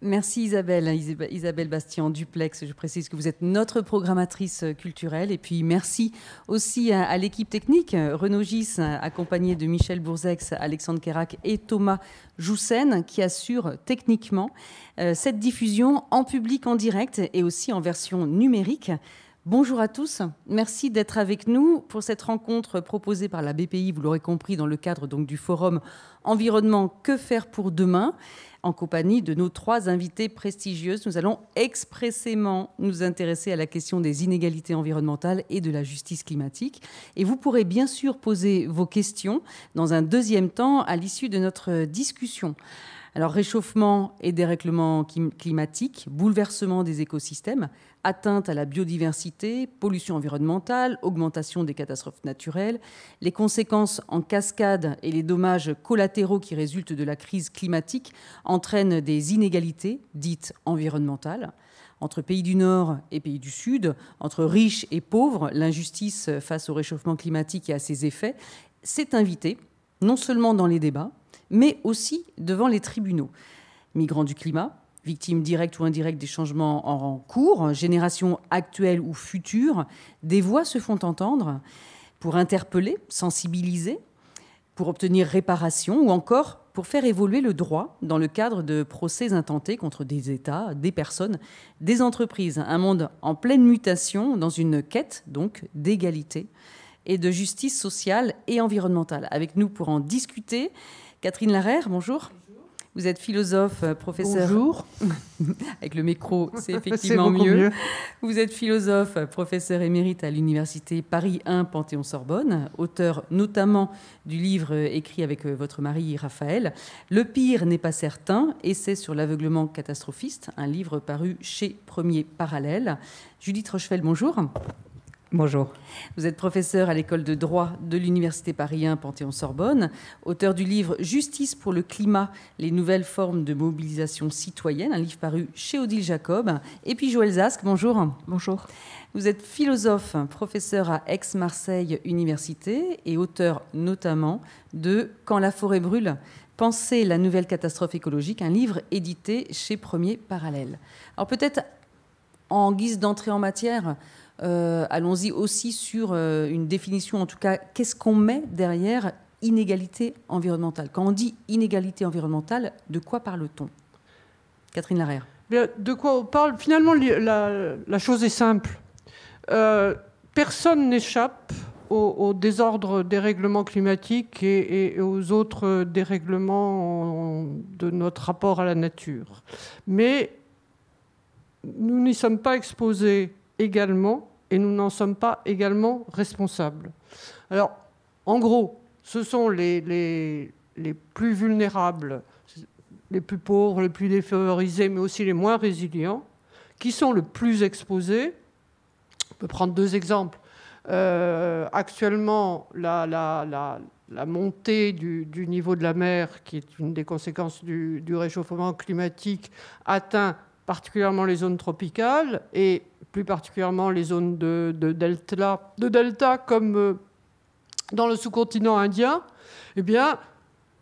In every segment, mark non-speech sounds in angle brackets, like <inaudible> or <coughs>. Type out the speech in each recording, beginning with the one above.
Merci Isabelle, Isabelle Bastien Duplex. Je précise que vous êtes notre programmatrice culturelle. Et puis merci aussi à, l'équipe technique, Renaud Gis, accompagné de Michel Bourzex, Alexandre Kérac et Thomas Joussen, qui assurent techniquement euh, cette diffusion en public, en direct et aussi en version numérique. Bonjour à tous, merci d'être avec nous pour cette rencontre proposée par la BPI, vous l'aurez compris, dans le cadre donc du forum Environnement Que faire pour demain en compagnie de nos trois invités prestigieuses. Nous allons expressément nous intéresser à la question des inégalités environnementales et de la justice climatique. Et vous pourrez bien sûr poser vos questions dans un deuxième temps à l'issue de notre discussion. Alors réchauffement et dérèglement climatique, bouleversement des écosystèmes, atteinte à la biodiversité, pollution environnementale, augmentation des catastrophes naturelles, les conséquences en cascade et les dommages collatéraux qui résultent de la crise climatique entraînent des inégalités dites environnementales entre pays du Nord et pays du Sud, entre riches et pauvres, l'injustice face au réchauffement climatique et à ses effets, s'est invitée, non seulement dans les débats, mais aussi devant les tribunaux. Migrants du climat, victimes directes ou indirectes des changements en cours, générations actuelles ou futures, des voix se font entendre pour interpeller, sensibiliser, pour obtenir réparation ou encore pour faire évoluer le droit dans le cadre de procès intentés contre des États, des personnes, des entreprises. Un monde en pleine mutation dans une quête donc d'égalité et de justice sociale et environnementale. Avec nous pour en discuter, Catherine Larère, bonjour. Vous êtes philosophe, euh, professeur. Bonjour. <laughs> Avec le micro, c'est <laughs> effectivement mieux. Vous êtes philosophe, professeur émérite à l'université Paris 1 Panthéon-Sorbonne, auteur notamment du livre écrit avec euh, votre mari Raphaël, Le pire n'est pas certain, essai sur l'aveuglement catastrophiste, un livre paru chez Premier Parallèle. Judith Rochefeld, bonjour. Bonjour. Vous êtes professeur à l'école de droit de l'Université Paris 1 Panthéon-Sorbonne, auteur du livre Justice pour le climat, les nouvelles formes de mobilisation citoyenne, un livre paru chez Odile Jacob. Et puis Joël Zask, bonjour. Bonjour. Vous êtes philosophe, professeur à Aix-Marseille Université et auteur notamment de Quand la forêt brûle, Penser la nouvelle catastrophe écologique, un livre édité chez Premier Parallèle. Alors peut-être en guise d'entrée en matière, euh, allons-y aussi sur euh, une définition, en tout cas, qu'est-ce qu'on met derrière inégalité environnementale? Quand on dit inégalité environnementale, de quoi parle-t-on? Catherine Larère. de quoi on parle? Finalement, la, chose est simple. Euh, personne n'échappe au, désordre des règlements climatiques et, aux autres dérèglements de notre rapport à la nature. Mais nous n'y sommes pas exposés également et nous n'en sommes pas également responsables. Alors, en gros, ce sont les, les, les, plus vulnérables, les plus pauvres, les plus défavorisés, mais aussi les moins résilients, qui sont le plus exposés. On peut prendre deux exemples. Euh, actuellement, la, la, la, la montée du, du, niveau de la mer, qui est une des conséquences du, du réchauffement climatique, atteint particulièrement les zones tropicales et plus particulièrement les zones de, delta, de delta comme euh, dans le sous-continent indien, eh bien,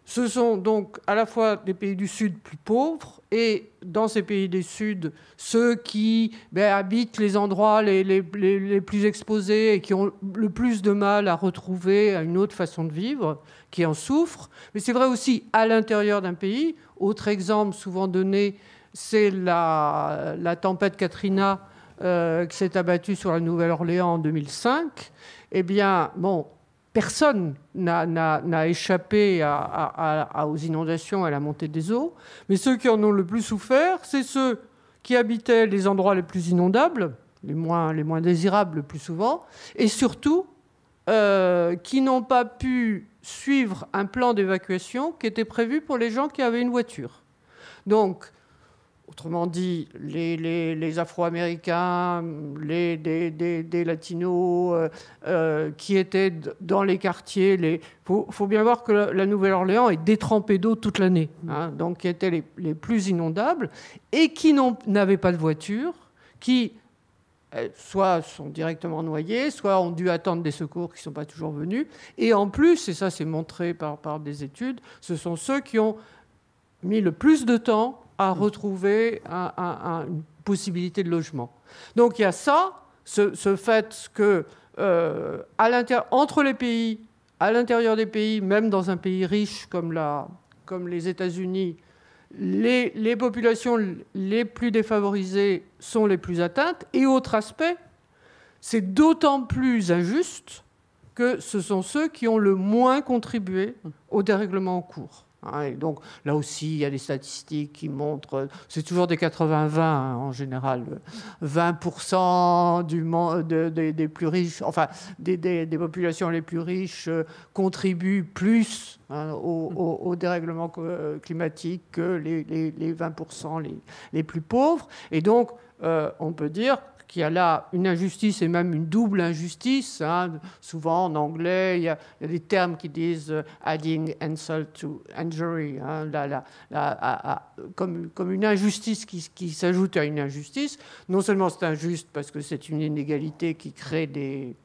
ce sont donc à la fois des pays du Sud plus pauvres et dans ces pays du Sud, ceux qui ben, habitent les endroits les, plus exposés et qui ont le plus de mal à retrouver une autre façon de vivre, qui en souffrent. Mais c'est vrai aussi à l'intérieur d'un pays. Autre exemple souvent donné c'est la, tempête Katrina euh, qui s'est abattue sur la Nouvelle-Orléans en 2005. Eh bien, bon, personne n'a échappé aux inondations et à la montée des eaux, mais ceux qui en ont le plus souffert, c'est ceux qui habitaient les endroits les plus inondables, les moins, les moins désirables le plus souvent, et surtout euh, qui n'ont pas pu suivre un plan d'évacuation qui était prévu pour les gens qui avaient une voiture. Donc, Autrement dit, les, Afro-Américains, les, Latinos euh, euh, qui étaient dans les quartiers. Il faut, bien voir que la, Nouvelle-Orléans est détrempée d'eau toute l'année, hein, donc qui étaient les, plus inondables, et qui n'avaient pas de voiture, qui euh, soit sont directement noyés, soit ont dû attendre des secours qui ne sont pas toujours venus. Et en plus, et ça c'est montré par des études, ce sont ceux qui ont mis le plus de temps à retrouver une possibilité de logement. Donc il y a ça, ce, fait que euh, entre les pays, à l'intérieur des pays, même dans un pays riche comme, la, comme les États-Unis, les, les, populations les plus défavorisées sont les plus atteintes. Et autre aspect, c'est d'autant plus injuste que ce sont ceux qui ont le moins contribué au dérèglement en cours. Hein, donc là aussi, il y a des statistiques qui montrent, c'est toujours des 80-20 hein, en général, 20% du, des plus riches, enfin des, populations les plus riches euh, contribuent plus hein, au, dérèglement climatique que les, 20% les, les, plus pauvres. Et donc, euh, on peut dire qu'il y a là une injustice et même une double injustice. Hein. Souvent en anglais, il y, a, des termes qui disent euh, adding insult to injury, hein, comme, une injustice qui, qui s'ajoute à une injustice. Non seulement c'est injuste parce que c'est une inégalité qui crée des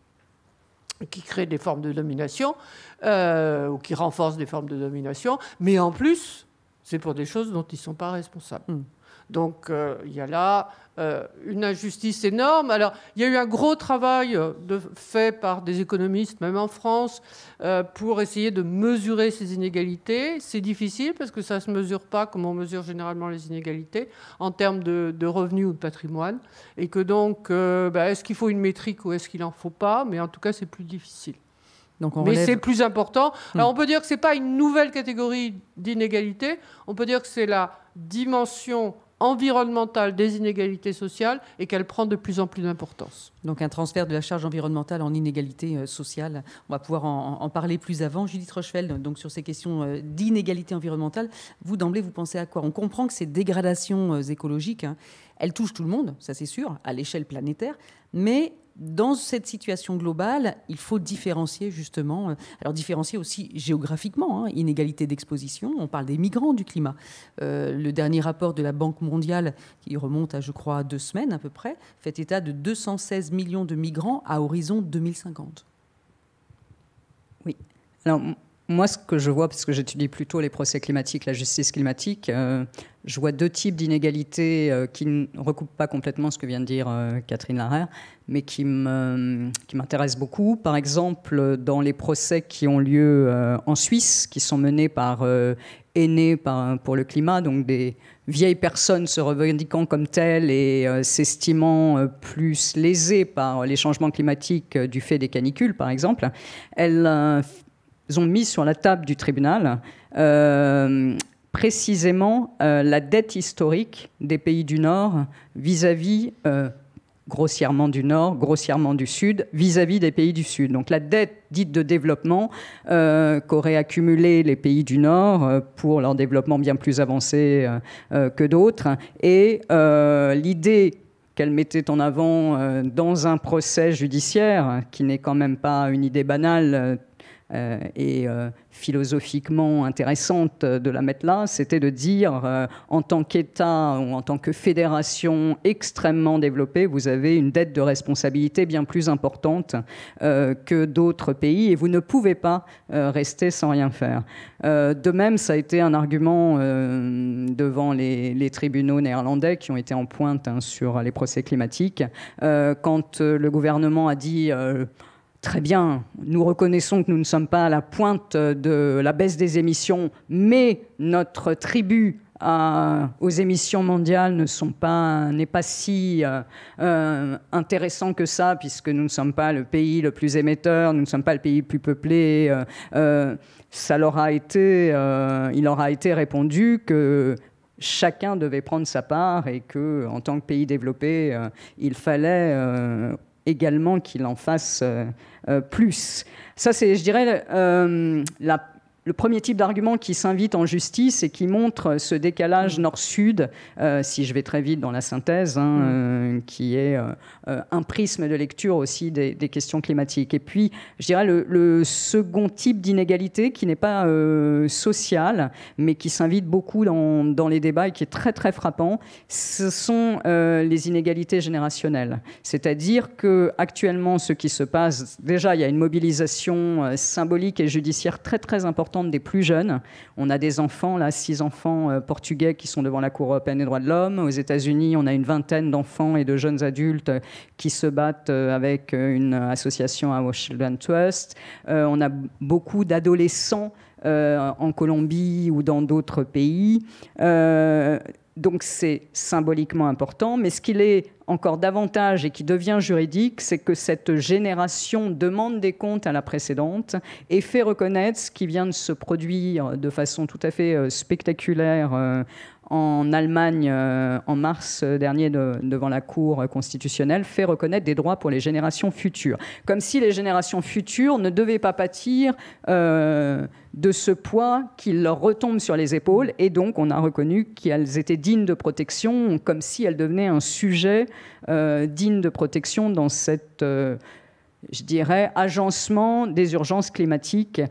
qui crée des formes de domination euh, ou qui renforce des formes de domination, mais en plus, c'est pour des choses dont ils ne sont pas responsables. Hmm. Donc euh, il y a là euh, une injustice énorme. Alors il y a eu un gros travail euh, de, fait par des économistes, même en France, pour essayer de mesurer ces inégalités. C'est difficile parce que ça ne se mesure pas comme on mesure généralement les inégalités en termes de, revenus ou de patrimoine. Et que donc, bah, est-ce qu'il faut une métrique ou est-ce qu'il n'en faut pas? Mais en tout cas, c'est plus difficile. Donc on Mais c'est plus important. Hmm. Alors on peut dire que ce n'est pas une nouvelle catégorie d'inégalité, on peut dire que c'est la dimension environnementale des inégalités sociales et qu'elle prend de plus en plus d'importance. Donc un transfert de la charge environnementale en inégalité euh, sociale. On va pouvoir en, parler plus avant. Judith Rochefeld, donc sur ces questions euh, d'inégalité environnementale, vous d'emblée, vous pensez à quoi? On comprend que ces dégradations euh, écologiques, hein, elles touchent tout le monde, ça c'est sûr, à l'échelle planétaire, mais dans cette situation globale, il faut différencier justement, euh, alors différencier aussi géographiquement, hein, inégalité d'exposition, on parle des migrants du climat. Euh, le dernier rapport de la Banque mondiale, qui remonte à je crois deux semaines à peu près, fait état de 216 millions de migrants à horizon 2050. Oui. Alors moi, ce que je vois, parce que j'étudie plutôt les procès climatiques, la justice climatique, euh, je vois deux types d'inégalités euh, qui ne recoupent pas complètement ce que vient de dire euh, Catherine Larère, mais qui m'intéressent beaucoup. Par exemple, dans les procès qui ont lieu en Suisse, qui sont menés par aînés pour le climat, donc des vieilles personnes se revendiquant comme telles et s'estimant plus lésées par les changements climatiques du fait des canicules, par exemple, elles ont mis sur la table du tribunal euh, précisément euh, la dette historique des pays du Nord vis-à-vis, euh, grossièrement du Nord, grossièrement du Sud, vis-à-vis des pays du Sud. Donc la dette dite de développement qu'auraient accumulé les pays du Nord pour leur développement bien plus avancé que d'autres, et l'idée qu'elle mettait en avant dans un procès judiciaire, qui n'est quand même pas une idée banale, euh, et euh, philosophiquement intéressante de la mettre là, c'était de dire, euh, en tant qu'État ou en tant que fédération extrêmement développée, vous avez une dette de responsabilité bien plus importante que d'autres pays et vous ne pouvez pas rester sans rien faire. de même, ça a été un argument devant les, tribunaux néerlandais qui ont été en pointe hein, sur les procès climatiques, quand le gouvernement a dit Très bien, nous reconnaissons que nous ne sommes pas à la pointe de la baisse des émissions, mais notre tribu aux émissions mondiales ne pas n'est pas si euh, euh, intéressant que ça puisque nous ne sommes pas le pays le plus émetteur, nous ne sommes pas le pays le plus peuplé. Euh, ça leur a été, il leur a été répondu que chacun devait prendre sa part et que en tant que pays développé, il fallait également qu'il en fasse euh, euh, plus. Ça, c'est, je dirais, euh, la le premier type d'argument qui s'invite en justice et qui montre ce décalage mm. nord-sud, euh, si je vais très vite dans la synthèse, hein, mm. euh, qui est euh, un prisme de lecture aussi des, questions climatiques. Et puis, je dirais le, second type d'inégalité qui n'est pas social, mais qui s'invite beaucoup dans, dans, les débats et qui est très très frappant, ce sont les inégalités générationnelles. C'est-à-dire que actuellement, ce qui se passe, déjà, il y a une mobilisation symbolique et judiciaire très très importante des plus jeunes. On a des enfants, là, six enfants portugais qui sont devant la Cour européenne des droits de l'homme. Aux États-Unis, on a une vingtaine d'enfants et de jeunes adultes qui se battent avec une association à Washington Trust. on a beaucoup d'adolescents en Colombie ou dans d'autres pays. Donc c'est symboliquement important, mais ce qu'il est encore davantage et qui devient juridique, c'est que cette génération demande des comptes à la précédente et fait reconnaître ce qui vient de se produire de façon tout à fait euh, spectaculaire euh, en Allemagne euh, en mars dernier devant la Cour constitutionnelle fait reconnaître des droits pour les générations futures. Comme si les générations futures ne devaient pas pâtir euh, de ce poids qui leur retombe sur les épaules. Et donc, on a reconnu qu'elles étaient dignes de protection, comme si elles devenaient un sujet euh, digne de protection dans cette je dirais, agencement des urgences climatiques.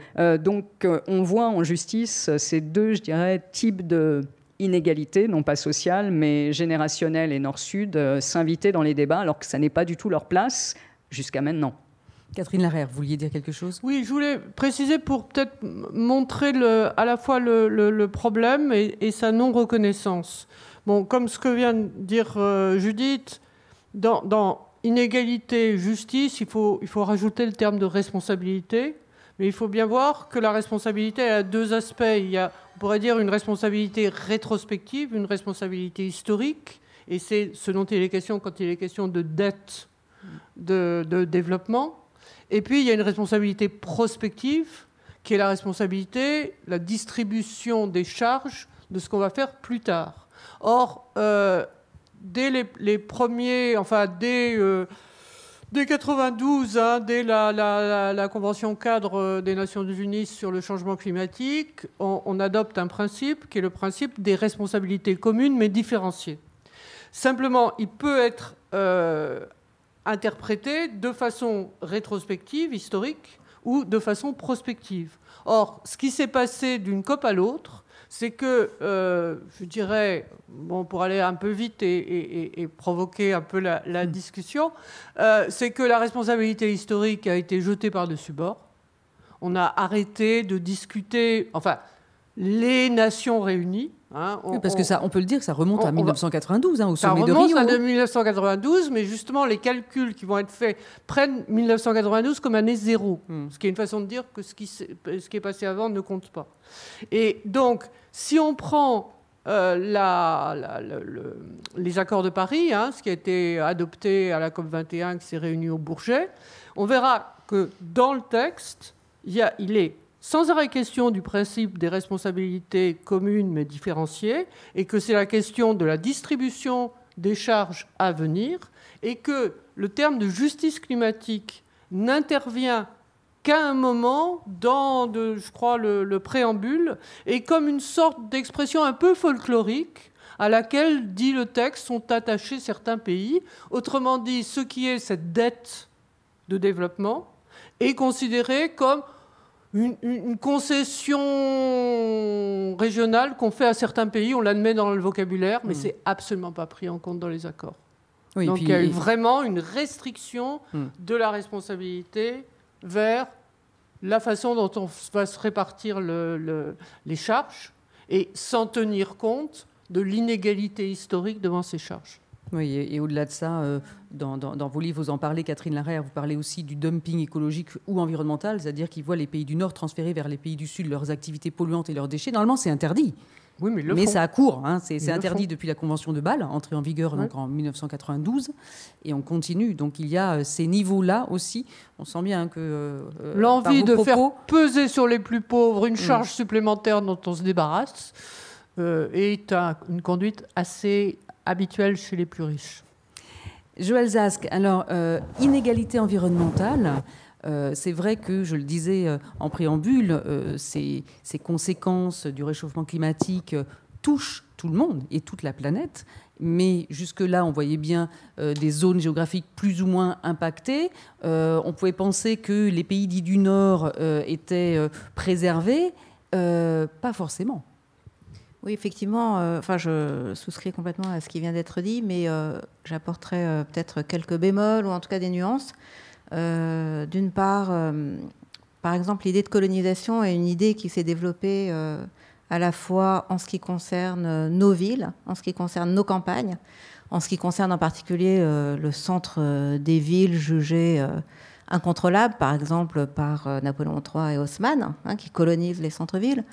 donc, on voit en justice ces deux, je dirais, types de, inégalités, non pas sociales, mais générationnelles et nord-sud, euh, s'inviter dans les débats alors que ça n'est pas du tout leur place jusqu'à maintenant. Catherine Larère, vous vouliez dire quelque chose? Oui, je voulais préciser pour peut-être montrer le, à la fois le, problème et, sa non-reconnaissance. Bon, comme ce que vient de dire euh, Judith, dans, dans, inégalité, justice, il faut, il faut rajouter le terme de responsabilité. Mais il faut bien voir que la responsabilité a deux aspects. Il y a, pourrait dire, une responsabilité rétrospective, une responsabilité historique. Et c'est ce dont il est question quand il est question de dette de, de développement. Et puis, il y a une responsabilité prospective, qui est la responsabilité, la distribution des charges de ce qu'on va faire plus tard. Or, euh, dès les, premiers, enfin, dès... Euh, Dès 92, hein, dès la, Convention cadre des Nations Unies sur le changement climatique, on, adopte un principe qui est le principe des responsabilités communes mais différenciées. Simplement, il peut être euh, interprété de façon rétrospective, historique, ou de façon prospective. Or, ce qui s'est passé d'une COP à l'autre, c'est que, euh, je dirais, bon, pour aller un peu vite et, provoquer un peu la, hmm. discussion, euh, c'est que la responsabilité historique a été jetée par-dessus bord. On a arrêté de discuter, enfin, les nations réunies Hein, parce que ça, on peut le dire, ça remonte à 1992, hein, au sommet de Rio. Ça remonte à 1992, mais justement, les calculs qui vont être faits prennent 1992 comme année zéro, hmm. ce qui est une façon de dire que ce qui, ce qui est passé avant ne compte pas. Et donc, si on prend euh, la, les accords de Paris, hein, ce qui a été adopté à la COP 21 qui s'est réuni au Bourget, on verra que dans le texte, il, y a, il est sans arrêt question du principe des responsabilités communes mais différenciées, et que c'est la question de la distribution des charges à venir, et que le terme de justice climatique n'intervient qu'à un moment dans, je crois, le, préambule, et comme une sorte d'expression un peu folklorique à laquelle, dit le texte, sont attachés certains pays. Autrement dit, ce qui est cette dette de développement est considéré comme une, concession régionale qu'on fait à certains pays, on l'admet dans le vocabulaire, mais ce hmm. c'est absolument pas pris en compte dans les accords. Donc il y a eu vraiment une restriction hmm. de la responsabilité vers la façon dont on va se répartir les charges et sans tenir compte de l'inégalité historique devant ces charges. Oui, et, au-delà de ça, euh, dans, vos livres, vous en parlez, Catherine Larère, vous parlez aussi du dumping écologique ou environnemental, c'est-à-dire qu'ils voient les pays du Nord transférer vers les pays du Sud leurs activités polluantes et leurs déchets. Normalement, c'est interdit. Oui, mais, mais ça a cours. Hein. c'est interdit depuis la Convention de Bâle, entrée en vigueur donc, en 1992, et on continue. Donc il y a euh, ces niveaux-là aussi. On sent bien que... Euh, L'envie de faire peser sur les plus pauvres une mm. charge supplémentaire dont on se débarrasse est une conduite assez habituel chez les plus riches. Joël Zask, alors, euh, inégalité environnementale. Euh, c'est vrai que, je le disais euh, en préambule, ces, conséquences du réchauffement climatique touchent tout le monde et toute la planète. Mais jusque-là, on voyait bien des zones géographiques plus ou moins impactées. on pouvait penser que les pays dits du Nord étaient préservés. pas forcément. Oui, effectivement, euh, enfin, je souscris complètement à ce qui vient d'être dit, mais euh, j'apporterai euh, peut-être quelques bémols ou en tout cas des nuances. D'une part, par exemple, l'idée de colonisation est une idée qui s'est développée à la fois en ce qui concerne nos villes, en ce qui concerne nos campagnes, en ce qui concerne en particulier le centre des villes jugées incontrôlables, par exemple par Napoléon III et Haussmann, hein, qui colonisent les centres-villes.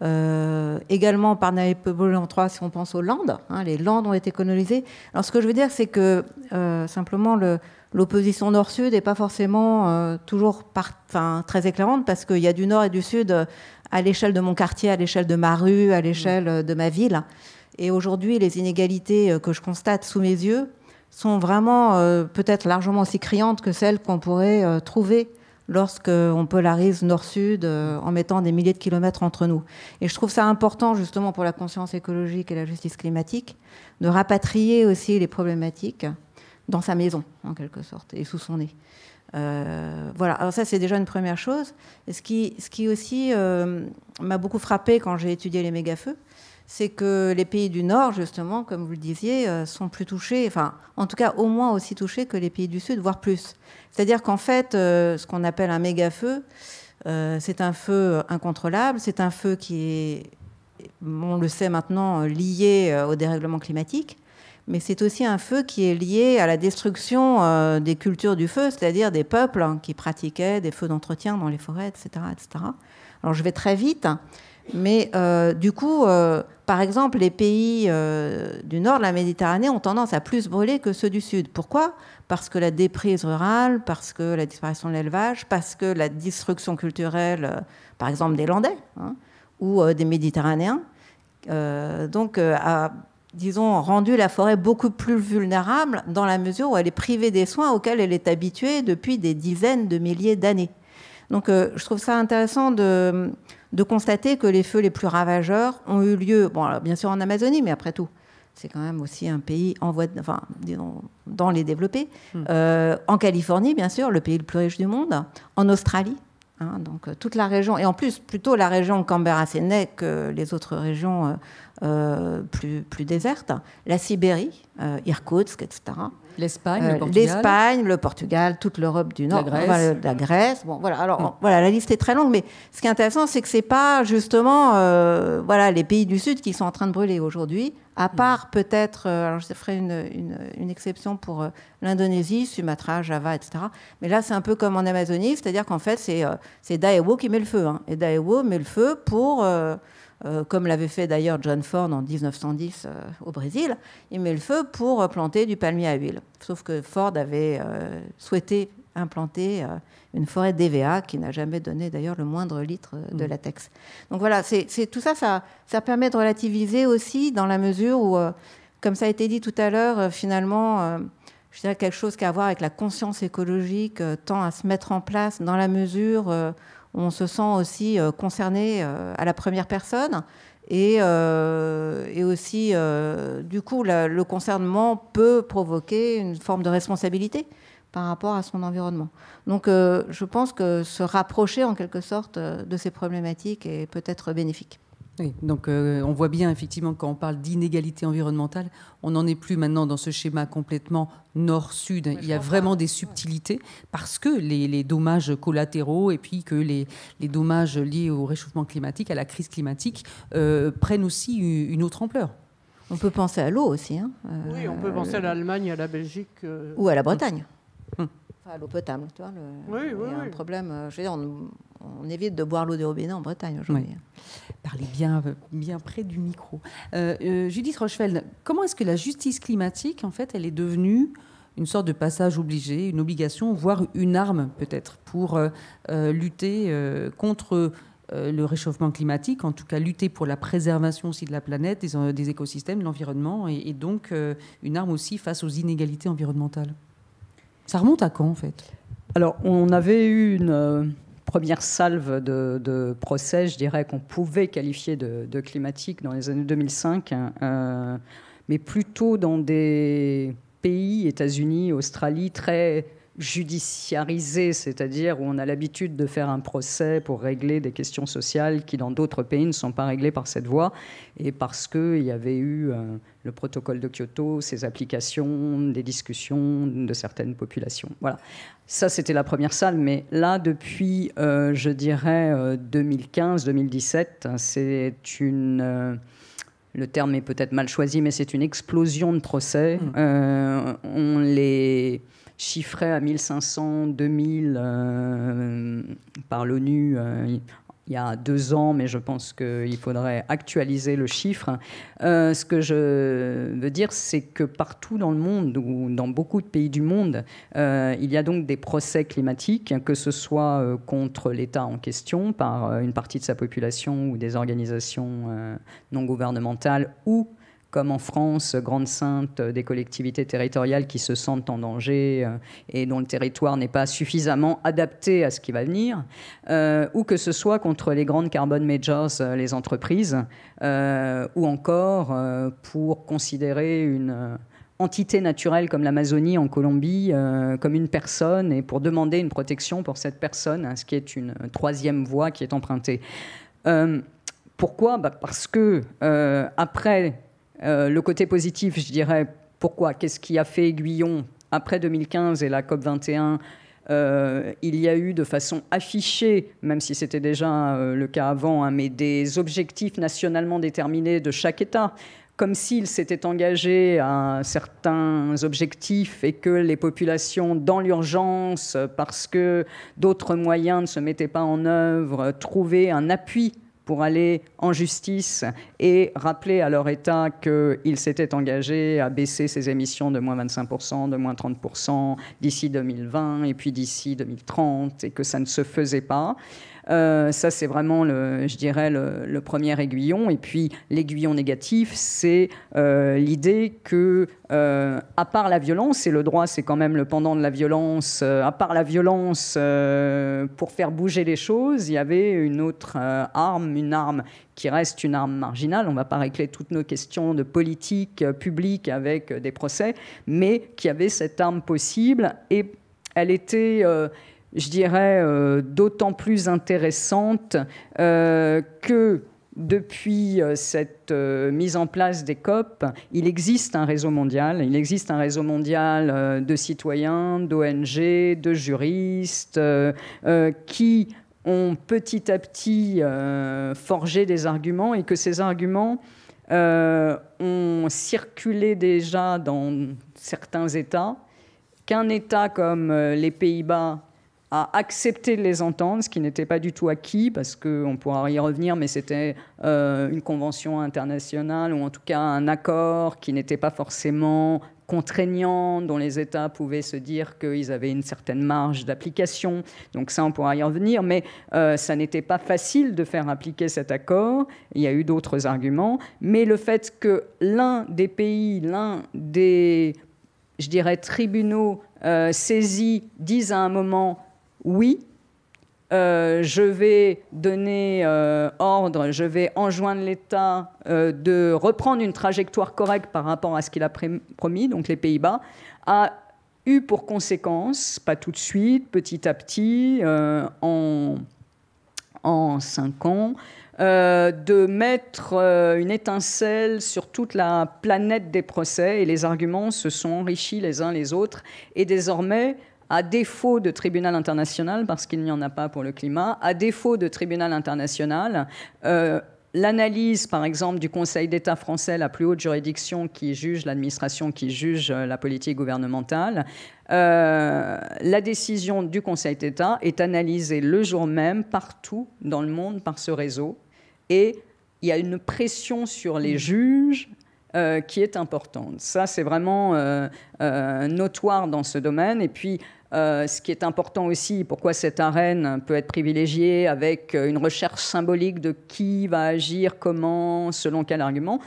Euh, également par Napoléon III, si on pense aux Landes. Hein, les Landes ont été colonisées. Alors, ce que je veux dire, c'est que euh, simplement l'opposition nord-sud n'est pas forcément euh, toujours très éclairante parce qu'il y a du nord et du sud à l'échelle de mon quartier, à l'échelle de ma rue, à l'échelle de ma ville. Et aujourd'hui, les inégalités que je constate sous mes yeux sont vraiment peut-être largement aussi criantes que celles qu'on pourrait trouver lorsqu'on polarise nord-sud euh, en mettant des milliers de kilomètres entre nous. Et je trouve ça important justement pour la conscience écologique et la justice climatique de rapatrier aussi les problématiques dans sa maison, en quelque sorte, et sous son nez. Euh, voilà, alors ça c'est déjà une première chose. Et ce, qui, ce qui aussi euh, m'a beaucoup frappé quand j'ai étudié les méga-feux, c'est que les pays du Nord, justement, comme vous le disiez, euh, sont plus touchés, enfin, en tout cas, au moins aussi touchés que les pays du Sud, voire plus. C'est-à-dire qu'en fait, euh, ce qu'on appelle un méga-feu, euh, c'est un feu incontrôlable, c'est un feu qui est, on le sait maintenant, lié au dérèglement climatique, mais c'est aussi un feu qui est lié à la destruction des cultures du feu, c'est-à-dire des peuples hein, qui pratiquaient des feux d'entretien dans les forêts, etc., etc. Alors je vais très vite. Mais euh, du coup, euh, par exemple, les pays euh, du nord de la Méditerranée ont tendance à plus brûler que ceux du sud. Pourquoi? Parce que la déprise rurale, parce que la disparition de l'élevage, parce que la destruction culturelle, par exemple, des Landais hein, ou des Méditerranéens, donc a, disons, rendu la forêt beaucoup plus vulnérable dans la mesure où elle est privée des soins auxquels elle est habituée depuis des dizaines de milliers d'années. Donc je trouve ça intéressant de de constater que les feux les plus ravageurs ont eu lieu, bon, bien sûr en Amazonie, mais après tout, c'est quand même aussi un pays en voie enfin, dans les développés, hmm. euh, en Californie, bien sûr, le pays le plus riche du monde, en Australie, hein, donc euh, toute la région, et en plus plutôt la région Canberra-Sénèque que les autres régions euh, plus, plus désertes, la Sibérie, Irkoutsk, etc. L'Espagne, le Portugal. L'Espagne, le Portugal, toute l'Europe du Nord, la Grèce. la Grèce. Bon, voilà. Alors, hmm. voilà, la liste est très longue, mais ce qui est intéressant, c'est que c'est pas justement, euh, voilà, les pays du Sud qui sont en train de brûler aujourd'hui, à hmm. part peut-être, euh, alors je ferai une, une, exception pour euh, l'Indonésie, Sumatra, Java, etc. Mais là, c'est un peu comme en Amazonie, c'est-à-dire qu'en fait, c'est c'est Daewoo qui met le feu, hein. et Daewoo met le feu pour euh, comme l'avait fait d'ailleurs John Ford en 1910 euh, au Brésil, il met le feu pour planter du palmier à huile. Sauf que Ford avait euh, souhaité implanter une forêt d'EVA qui n'a jamais donné d'ailleurs le moindre litre de mm. latex. Donc voilà, c'est, tout ça, ça, ça, permet de relativiser aussi dans la mesure où, comme ça a été dit tout à l'heure, finalement, je dirais quelque chose qui a à voir avec la conscience écologique tend à se mettre en place dans la mesure on se sent aussi euh, concerné euh, à la première personne. Et, euh, aussi, du coup, le concernement peut provoquer une forme de responsabilité par rapport à son environnement. Donc, je pense que se rapprocher en quelque sorte de ces problématiques est peut-être bénéfique. Oui, donc euh, on voit bien effectivement quand on parle d'inégalité environnementale, on n'en est plus maintenant dans ce schéma complètement nord-sud. Il y a vraiment des subtilités parce que les, dommages collatéraux et puis que les, dommages liés au réchauffement climatique, à la crise climatique, euh, prennent aussi une autre ampleur. On peut penser à l'eau aussi. Hein. oui, on peut penser à l'Allemagne, à la Belgique. Euh, ou à la Bretagne. Hum. Enfin, l'eau potable, tu vois. Le, oui, oui, il y a un problème. Je veux dire, on, on évite de boire l'eau des robinets en Bretagne aujourd'hui. Parlez bien, bien près du micro. Euh, euh, Judith Rochefeld, comment est-ce que la justice climatique, en fait, elle est devenue une sorte de passage obligé, une obligation, voire une arme peut-être pour euh, lutter contre le réchauffement climatique, en tout cas lutter pour la préservation aussi de la planète, des, écosystèmes, de l'environnement, et, et, donc une arme aussi face aux inégalités environnementales? Ça remonte à quand en fait? Alors on avait eu une première salve de, procès, je dirais, qu'on pouvait qualifier de, climatique dans les années 2005, hein, euh, mais plutôt dans des pays, États-Unis, Australie, très judiciarisé, c'est-à-dire où on a l'habitude de faire un procès pour régler des questions sociales qui, dans d'autres pays, ne sont pas réglées par cette voie, et parce qu'il y avait eu euh, le protocole de Kyoto, ses applications, des discussions de certaines populations. Voilà. Ça, c'était la première salle, mais là, depuis, euh, je dirais, 2015-2017, euh, c'est une le terme est peut-être mal choisi, mais c'est une explosion de procès. Mmh. on les chiffré à 1500, 2000 euh, par l'ONU euh, il y a deux ans, mais je pense qu'il faudrait actualiser le chiffre. Euh, ce que je veux dire, c'est que partout dans le monde, ou dans beaucoup de pays du monde, il y a donc des procès climatiques, que ce soit contre l'État en question, par une partie de sa population ou des organisations non gouvernementales, ou comme en France, grande sainte des collectivités territoriales qui se sentent en danger euh, et dont le territoire n'est pas suffisamment adapté à ce qui va venir, euh, ou que ce soit contre les grandes carbon majors, euh, les entreprises, ou encore pour considérer une entité naturelle comme l'Amazonie en Colombie comme une personne et pour demander une protection pour cette personne, hein, ce qui est une troisième voie qui est empruntée. pourquoi? Bah Parce que après euh, le côté positif, je dirais, pourquoi? Qu'est-ce qui a fait aiguillon après 2015 et la COP 21 euh, il y a eu de façon affichée, même si c'était déjà euh, le cas avant, hein, mais des objectifs nationalement déterminés de chaque État, comme s'ils s'étaient engagés à certains objectifs et que les populations, dans l'urgence, parce que d'autres moyens ne se mettaient pas en œuvre, trouvaient un appui pour aller en justice et rappeler à leur État qu'ils s'étaient engagés à baisser ses émissions de moins 25%, de moins 30% d'ici 2020 et puis d'ici 2030 et que ça ne se faisait pas. Euh, ça, c'est vraiment, le, je dirais, le, premier aiguillon. Et puis, l'aiguillon négatif, c'est euh, l'idée que, euh, à part la violence, et le droit, c'est quand même le pendant de la violence, à part la violence, pour faire bouger les choses, il y avait une autre arme, une arme qui reste une arme marginale. On ne va pas régler toutes nos questions de politique publique avec des procès, mais qui avait cette arme possible et elle était je dirais, euh, d'autant plus intéressante euh, que depuis euh, cette mise en place des COP, il existe un réseau mondial, il existe un réseau mondial de citoyens, d'ONG, de juristes, qui ont petit à petit forgé des arguments et que ces arguments ont circulé déjà dans certains États, qu'un État comme les Pays-Bas a accepté de les entendre, ce qui n'était pas du tout acquis, parce qu'on pourra y revenir, mais c'était euh, une convention internationale, ou en tout cas un accord qui n'était pas forcément contraignant, dont les États pouvaient se dire qu'ils avaient une certaine marge d'application. Donc ça, on pourra y revenir, mais euh, ça n'était pas facile de faire appliquer cet accord. Il y a eu d'autres arguments, mais le fait que l'un des pays, l'un des, je dirais, tribunaux euh, saisis dise à un moment oui, euh, je vais donner euh, ordre, je vais enjoindre l'État euh, de reprendre une trajectoire correcte par rapport à ce qu'il a promis, donc les Pays-Bas, a eu pour conséquence, pas tout de suite, petit à petit, en, en cinq ans, de mettre une étincelle sur toute la planète des procès et les arguments se sont enrichis les uns les autres et désormais à défaut de tribunal international, parce qu'il n'y en a pas pour le climat, à défaut de tribunal international, euh, L'analyse, par exemple, du Conseil d'État français, la plus haute juridiction qui juge l'administration, qui juge euh, la politique gouvernementale, euh, la décision du Conseil d'État est analysée le jour même partout dans le monde par ce réseau. Et il y a une pression sur les juges qui est importante. Ça, c'est vraiment notoire dans ce domaine. Et puis, euh, ce qui est important aussi, pourquoi cette arène peut être privilégiée avec euh, une recherche symbolique de qui va agir, comment, selon quel argument,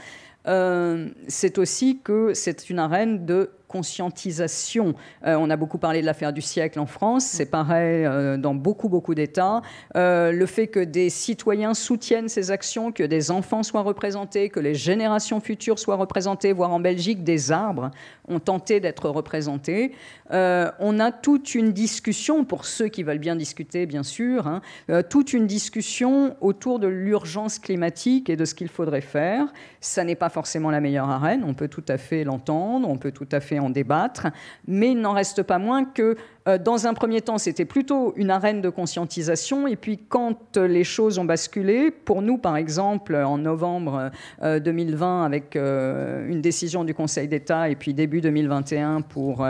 euh, c'est aussi que c'est une arène de conscientisation. Euh, on a beaucoup parlé de l'affaire du siècle en France, c'est pareil euh, dans beaucoup, beaucoup d'États. Euh, le fait que des citoyens soutiennent ces actions, que des enfants soient représentés, que les générations futures soient représentées, voire en Belgique, des arbres ont tenté d'être représentés. on a toute une discussion, pour ceux qui veulent bien discuter, bien sûr, hein, toute une discussion autour de l'urgence climatique et de ce qu'il faudrait faire. Ça n'est pas forcément la meilleure arène, on peut tout à fait l'entendre, on peut tout à fait en débattre, mais il n'en reste pas moins que dans un premier temps, c'était plutôt une arène de conscientisation. Et puis, quand les choses ont basculé, pour nous, par exemple, en novembre 2020, euh, avec euh, une décision du Conseil d'État, et puis début 2021 pour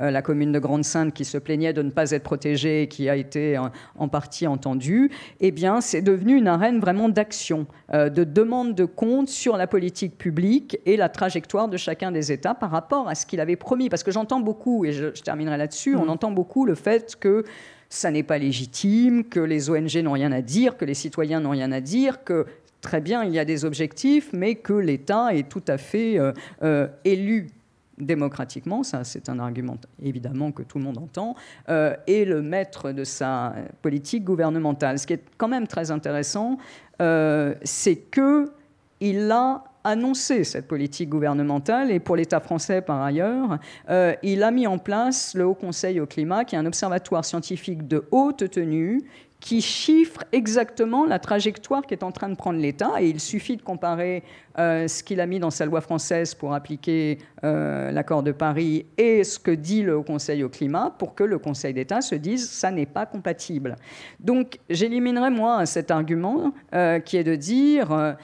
la commune de Grande-Sainte qui se plaignait de ne pas être protégée et qui a été en, partie entendue, eh bien, c'est devenu une arène vraiment d'action, de demande de compte sur la politique publique et la trajectoire de chacun des États par rapport à ce qu'il avait promis. Parce que j'entends beaucoup, et je, terminerai là-dessus, on mmh. entend beaucoup beaucoup le fait que ça n'est pas légitime, que les ONG n'ont rien à dire, que les citoyens n'ont rien à dire, que très bien, il y a des objectifs, mais que l'État est tout à fait euh, euh, élu démocratiquement, ça c'est un argument évidemment que tout le monde entend, euh, est le maître de sa politique gouvernementale. Ce qui est quand même très intéressant, c'est que il a annoncé cette politique gouvernementale et pour l'État français par ailleurs, euh, il a mis en place le Haut Conseil au climat, qui est un observatoire scientifique de haute tenue qui chiffre exactement la trajectoire qu'est en train de prendre l'État. Et il suffit de comparer euh, ce qu'il a mis dans sa loi française pour appliquer euh, l'accord de Paris et ce que dit le Haut Conseil au climat pour que le Conseil d'État se dise ça n'est pas compatible. Donc j'éliminerai moi cet argument qui est de dire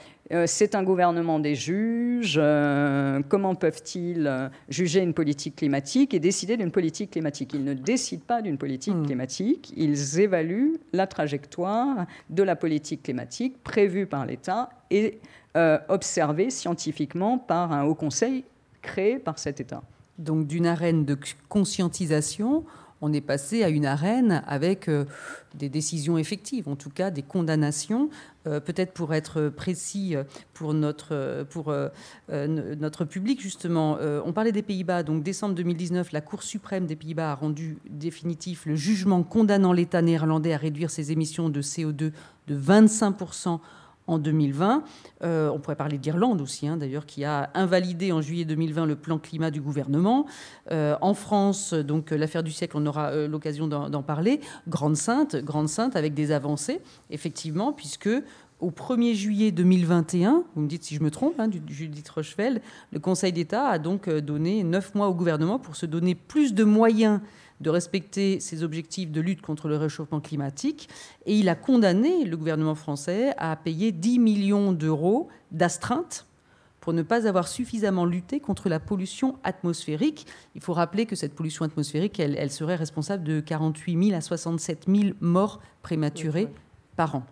c'est un gouvernement des juges. Euh, comment peuvent-ils euh, juger une politique climatique et décider d'une politique climatique? Ils ne décident pas d'une politique hmm. climatique, ils évaluent la trajectoire de la politique climatique prévue par l'État et observée scientifiquement par un haut conseil créé par cet État. Donc d'une arène de conscientisation on est passé à une arène avec euh, des décisions effectives, en tout cas des condamnations. Euh, peut-être pour être précis euh, pour notre, pour, notre public, justement, on parlait des Pays-Bas. Donc, décembre 2019, la Cour suprême des Pays-Bas a rendu définitif le jugement condamnant l'État néerlandais à réduire ses émissions de CO2 de 25 en 2020. Euh, on pourrait parler d'Irlande aussi, hein, d'ailleurs, qui a invalidé en juillet 2020 le plan climat du gouvernement. Euh, en France, donc l'affaire du siècle, on aura euh, l'occasion d'en parler. Grande-Sainte, Grande-Sainte avec des avancées, effectivement, puisque au 1er juillet 2021, vous me dites si je me trompe, hein, Judith Rochefeld, le Conseil d'État a donc donné neuf mois au gouvernement pour se donner plus de moyens de respecter ses objectifs de lutte contre le réchauffement climatique. Et il a condamné le gouvernement français à payer 10 millions d'euros d'astreinte pour ne pas avoir suffisamment lutté contre la pollution atmosphérique. Il faut rappeler que cette pollution atmosphérique, elle, serait responsable de 48 000 à 67 000 morts prématurées par an.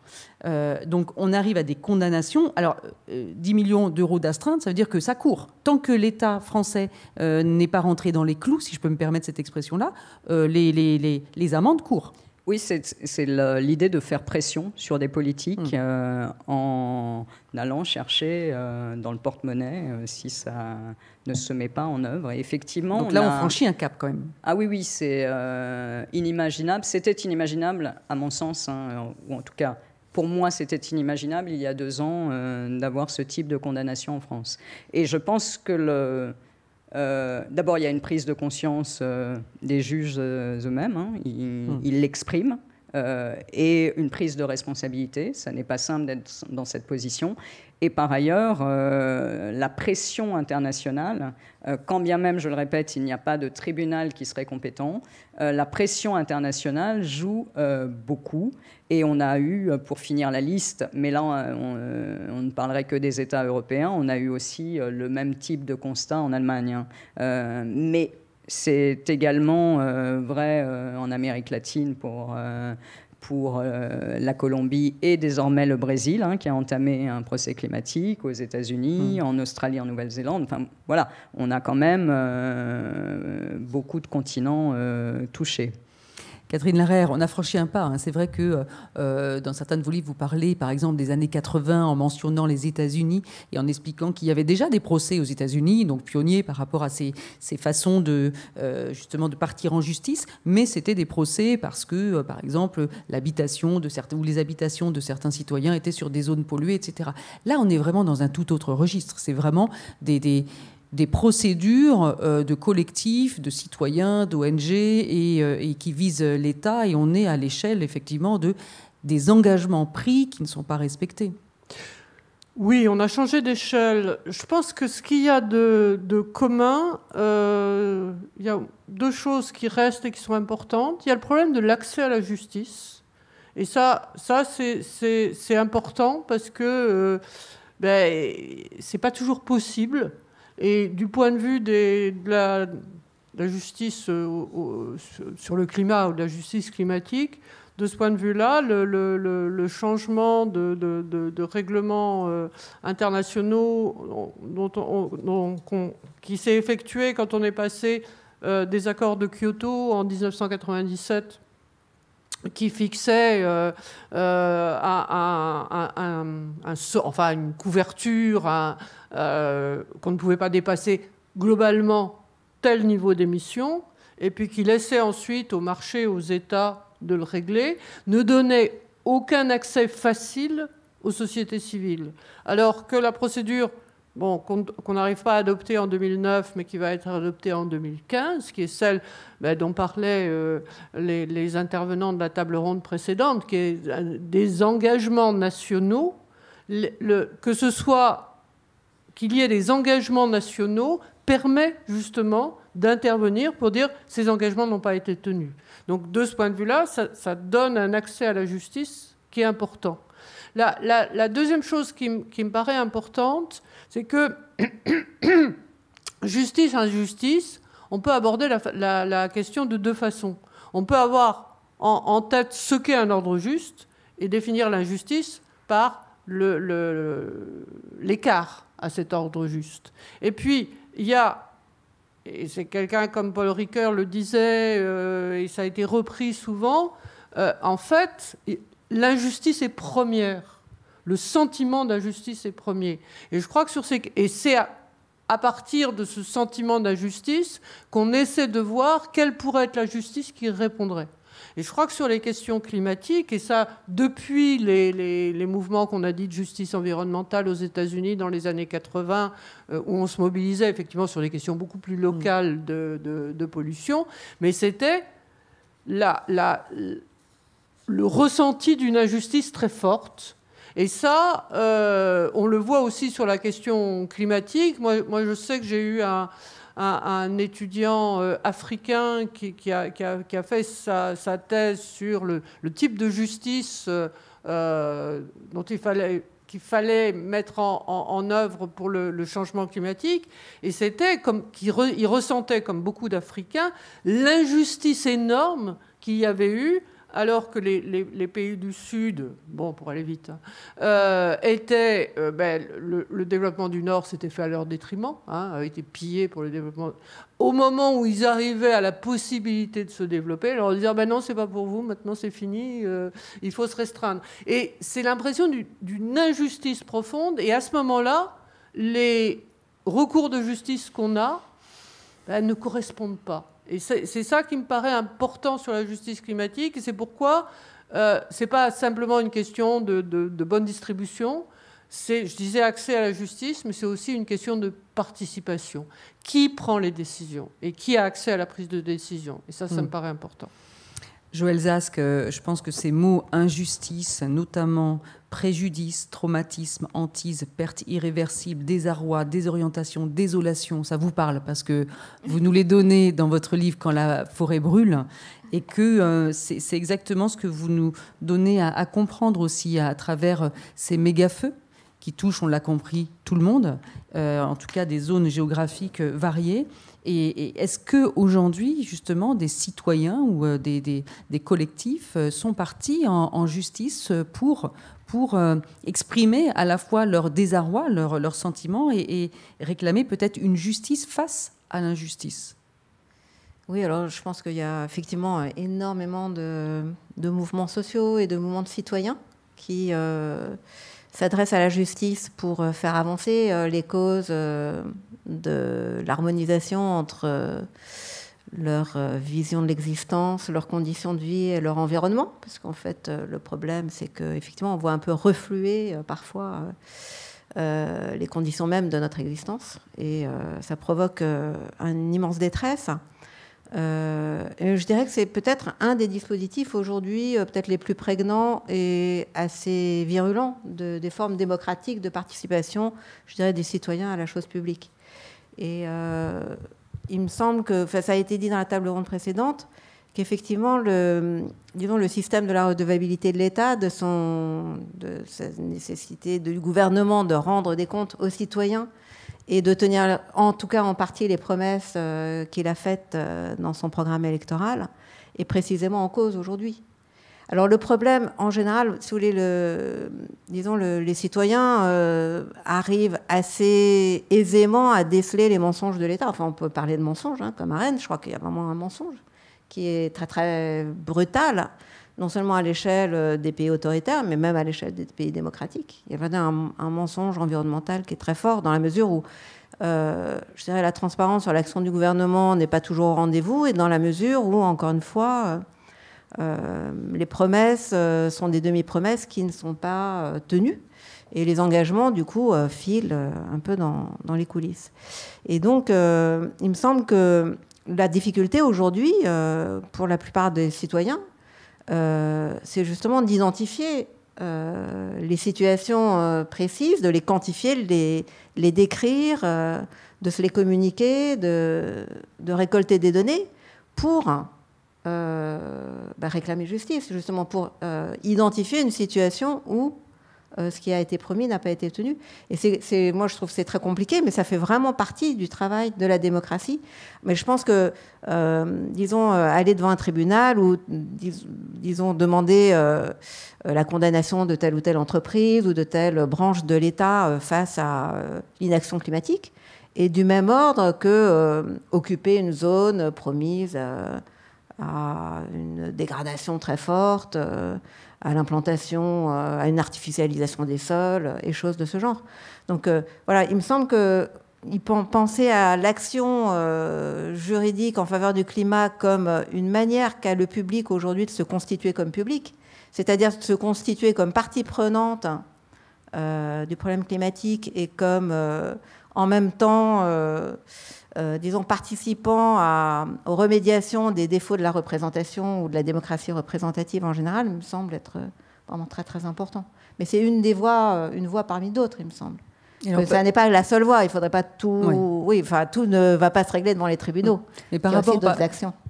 Euh, donc on arrive à des condamnations. Alors 10 euh, millions d'euros d'astreinte, ça veut dire que ça court. Tant que l'État français euh, n'est pas rentré dans les clous, si je peux me permettre cette expression-là, les, amendes courent. Oui, c'est l'idée de faire pression sur des politiques hmm. en allant chercher dans le porte-monnaie si ça ne se met pas en œuvre. Et effectivement, donc là, on, franchit un cap quand même. Ah oui, oui, c'est inimaginable. C'était inimaginable, à mon sens, hein, ou en tout cas pour moi, c'était inimaginable il y a deux ans euh, d'avoir ce type de condamnation en France. Et je pense que le, euh, D'abord, il y a une prise de conscience euh, des juges eux-mêmes, hein. hmm. ils l'expriment, et une prise de responsabilité. Ça n'est pas simple d'être dans cette position. Et par ailleurs, euh, la pression internationale, euh, quand bien même, je le répète, il n'y a pas de tribunal qui serait compétent, euh, la pression internationale joue beaucoup. Et on a eu, pour finir la liste, mais là on, ne parlerait que des États européens, on a eu aussi le même type de constat en Allemagne. Hein. mais c'est également vrai en Amérique latine pour pour euh, la Colombie et désormais le Brésil, hein, qui a entamé un procès climatique aux États-Unis, mm. en Australie, en Nouvelle-Zélande. Enfin, voilà, on a quand même euh, beaucoup de continents euh, touchés. Catherine Larère, on a franchi un pas. Hein. C'est vrai que euh, dans certains de vos livres, vous parlez par exemple des années 80 en mentionnant les États-Unis et en expliquant qu'il y avait déjà des procès aux États-Unis, donc pionniers par rapport à ces, façons de justement de partir en justice, mais c'était des procès parce que, par exemple, l'habitation de ou les habitations de certains citoyens étaient sur des zones polluées, etc. Là, on est vraiment dans un tout autre registre. C'est vraiment des, procédures euh, de collectifs, de citoyens, d'ONG euh, et, qui visent l'État. Et on est à l'échelle, effectivement, de, des engagements pris qui ne sont pas respectés. Oui, on a changé d'échelle. Je pense que ce qu'il y a de, commun, euh, il y a deux choses qui restent et qui sont importantes. Il y a le problème de l'accès à la justice. Et ça, ça c'est important parce que ben, c'est pas toujours possible. Et du point de vue de, la, justice euh, sur le climat ou de la justice climatique, de ce point de vue-là, le, changement de, règlements euh, internationaux dont qui s'est effectué quand on est passé euh, des accords de Kyoto en 1997 qui fixait euh, euh, enfin, une couverture euh, qu'on ne pouvait pas dépasser globalement tel niveau d'émission, et puis qui laissait ensuite au marché, aux États de le régler, ne donnait aucun accès facile aux sociétés civiles. Alors que la procédure bon, qu'on n'arrive pas à adopter en 2009, mais qui va être adoptée en 2015, qui est celle ben, dont parlaient euh, les, intervenants de la table ronde précédente, qui est euh, des engagements nationaux, que ce soit qu'il y ait des engagements nationaux permet justement d'intervenir pour dire ces engagements n'ont pas été tenus. Donc de ce point de vue-là, ça, donne un accès à la justice qui est important. La, deuxième chose qui me paraît importante, c'est que <coughs> justice, injustice, on peut aborder la, question de deux façons. On peut avoir en, tête ce qu'est un ordre juste et définir l'injustice par l'écart à cet ordre juste. Et puis, il y a, et c'est quelqu'un comme Paul Ricoeur le disait, euh, et ça a été repris souvent, euh, en fait, l'injustice est première le sentiment d'injustice est premier. Et je crois que. Et c'est à, partir de ce sentiment d'injustice qu'on essaie de voir quelle pourrait être la justice qui répondrait. Et je crois que sur les questions climatiques, et ça depuis les, mouvements qu'on a dit de justice environnementale aux États-Unis dans les années 80, euh, où on se mobilisait effectivement sur les questions beaucoup plus locales de, pollution, mais c'était la, le ressenti d'une injustice très forte et ça, euh, on le voit aussi sur la question climatique. Moi, moi je sais que j'ai eu un, un, étudiant euh, africain qui, a, qui, a, qui, a, fait sa, thèse sur le, type de justice euh, dont il fallait qu'il fallait mettre en, œuvre pour le, changement climatique. Et c'était comme qu'il il ressentait, comme beaucoup d'Africains, l'injustice énorme qu'il y avait eu alors que les, pays du Sud, bon, pour aller vite, hein, euh, étaient, euh, ben, le, développement du Nord s'était fait à leur détriment, hein, a été pillé pour le développement. Au moment où ils arrivaient à la possibilité de se développer, ils leur disaient ben non, c'est pas pour vous, maintenant c'est fini, euh, il faut se restreindre. Et c'est l'impression d'une injustice profonde. Et à ce moment-là, les recours de justice qu'on a ben, ne correspondent pas et c'est ça qui me paraît important sur la justice climatique, et c'est pourquoi euh, ce n'est pas simplement une question de, bonne distribution, c'est, je disais, accès à la justice, mais c'est aussi une question de participation. Qui prend les décisions et qui a accès à la prise de décision? Et ça, ça me hmm. paraît important. Joël Zask, euh, je pense que ces mots injustice, notamment préjudice, traumatisme, hantise, perte irréversible, désarroi, désorientation, désolation, ça vous parle parce que vous nous les donnez dans votre livre Quand la forêt brûle et que euh, c'est exactement ce que vous nous donnez à, comprendre aussi à, travers ces méga-feux qui touchent, on l'a compris, tout le monde, euh, en tout cas des zones géographiques variées. Et, est-ce que aujourd'hui, justement, des citoyens ou euh, des, collectifs sont partis en justice pour euh, exprimer à la fois leur désarroi, leurs leur sentiments et, réclamer peut-être une justice face à l'injustice? Oui, alors je pense qu'il y a effectivement énormément de, mouvements sociaux et de mouvements de citoyens qui s'adressent à la justice pour faire avancer les causes de l'harmonisation entre leur euh, vision de l'existence, leurs conditions de vie et leur environnement. Parce qu'en fait, euh, le problème, c'est qu'effectivement, on voit un peu refluer euh, parfois les conditions mêmes de notre existence. Et ça provoque une immense détresse. je dirais que c'est peut-être un des dispositifs aujourd'hui, peut-être les plus prégnants et assez virulents des formes démocratiques de participation, je dirais, des citoyens à la chose publique. Et il me semble que, ça a été dit dans la table ronde précédente, qu'effectivement, le, disons, le système de la redevabilité de l'État, de sa nécessité du gouvernement de rendre des comptes aux citoyens et de tenir, en tout cas en partie, les promesses euh, qu'il a faites euh, dans son programme électoral, est précisément en cause aujourd'hui. Alors le problème, en général, si vous voulez, le, disons, les citoyens euh, arrivent assez aisément à déceler les mensonges de l'État. Enfin, on peut parler de mensonges, hein, comme à Rennes, je crois qu'il y a vraiment un mensonge qui est très très brutal, non seulement à l'échelle euh, des pays autoritaires, mais même à l'échelle des pays démocratiques. Il y a un, un, mensonge environnemental qui est très fort dans la mesure où euh, je dirais la transparence sur l'action du gouvernement n'est pas toujours au rendez-vous et dans la mesure où, encore une fois, les promesses euh, sont des demi-promesses qui ne sont pas euh, tenues. Et les engagements, du coup, filent un peu dans, les coulisses. Et donc, il me semble que la difficulté aujourd'hui, pour la plupart des citoyens, c'est justement d'identifier les situations précises, de les quantifier, de les, décrire, de se les communiquer, de, récolter des données pour euh, bah, réclamer justice, justement pour euh, identifier une situation où euh, ce qui a été promis n'a pas été tenu. Et c'est, moi, je trouve que c'est très compliqué, mais ça fait vraiment partie du travail de la démocratie. Mais je pense que, disons, aller devant un tribunal ou, disons, demander la condamnation de telle ou telle entreprise ou de telle branche de l'État face à l'inaction climatique est du même ordre que occuper une zone promise à une dégradation très forte, euh, à l'implantation, euh, à une artificialisation des sols et choses de ce genre. Donc euh, voilà, il me semble que penser à l'action juridique en faveur du climat comme une manière qu'a le public aujourd'hui de se constituer comme public, c'est-à-dire de se constituer comme partie prenante du problème climatique et comme en même temps euh, disons, participant à, aux remédiations des défauts de la représentation ou de la démocratie représentative en général, me semble être euh, vraiment très très important. Mais c'est une des voies, euh, une voie parmi d'autres, il me semble. ça n'est pas la seule voie. Il faudrait pas tout. Oui. enfin, tout ne va pas se régler devant les tribunaux. Mais par rapport, par,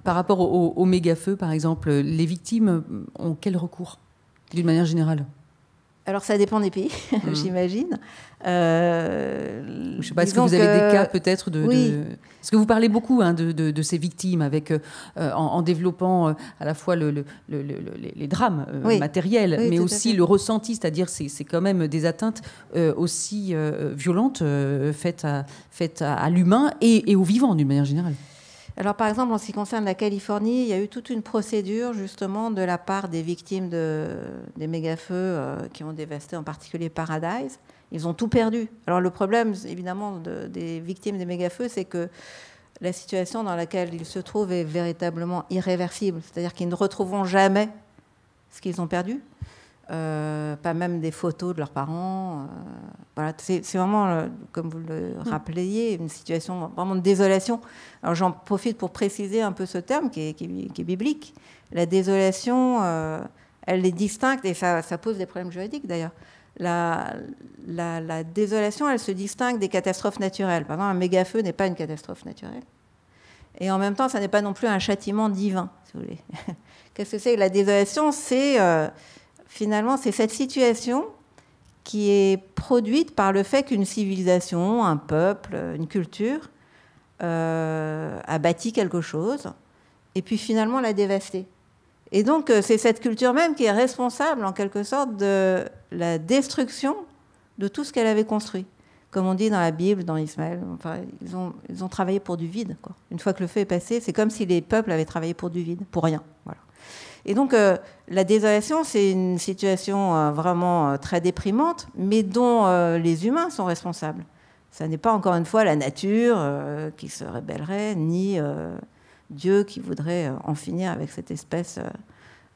par, rapport aux au, méga-feux, par exemple, les victimes ont quel recours, d'une manière générale? Alors ça dépend des pays, mmh. <laughs> j'imagine. Euh, je ne sais pas, est-ce que vous avez des cas peut-être de, oui. Parce que vous parlez beaucoup hein, de, ces victimes avec, euh, en, développant euh, à la fois le, les drames matériels, mais aussi le ressenti, c'est-à-dire c'est, c'est quand même des atteintes aussi violentes faites à, faites à, l'humain et, et au vivant d'une manière générale. Alors, par exemple, en ce qui concerne la Californie, il y a eu toute une procédure, justement, de la part des victimes de, des méga-feux euh, qui ont dévasté en particulier Paradise. Ils ont tout perdu. Alors, le problème, évidemment, des victimes des méga-feux, c'est que la situation dans laquelle ils se trouvent est véritablement irréversible. C'est-à-dire qu'ils ne retrouveront jamais ce qu'ils ont perdu. Euh, pas même des photos de leurs parents. Euh, voilà, c'est vraiment, euh, comme vous le mm. rappeliez, une situation vraiment de désolation. Alors j'en profite pour préciser un peu ce terme qui est, qui biblique. La désolation, elle est distincte, et ça, pose des problèmes juridiques d'ailleurs. La, la, la, désolation, elle se distingue des catastrophes naturelles. Par exemple, un méga-feu n'est pas une catastrophe naturelle. Et en même temps, ça n'est pas non plus un châtiment divin, si vous voulez. <laughs> Qu'est-ce que c'est? La désolation, c'est finalement, c'est cette situation qui est produite par le fait qu'une civilisation, un peuple, une culture euh, a bâti quelque chose et puis finalement l'a dévasté. Et donc euh, c'est cette culture même qui est responsable en quelque sorte de la destruction de tout ce qu'elle avait construit. comme on dit dans la Bible, dans Ismaël. Ils ont, travaillé pour du vide. Une fois que le feu est passé, c'est comme si les peuples avaient travaillé pour du vide, pour rien. Voilà. Et donc, euh, la désolation, c'est une situation euh, vraiment euh, très déprimante, mais dont les humains sont responsables. Ça n'est pas encore une fois la nature qui se rébellerait, ni Dieu qui voudrait en finir avec cette espèce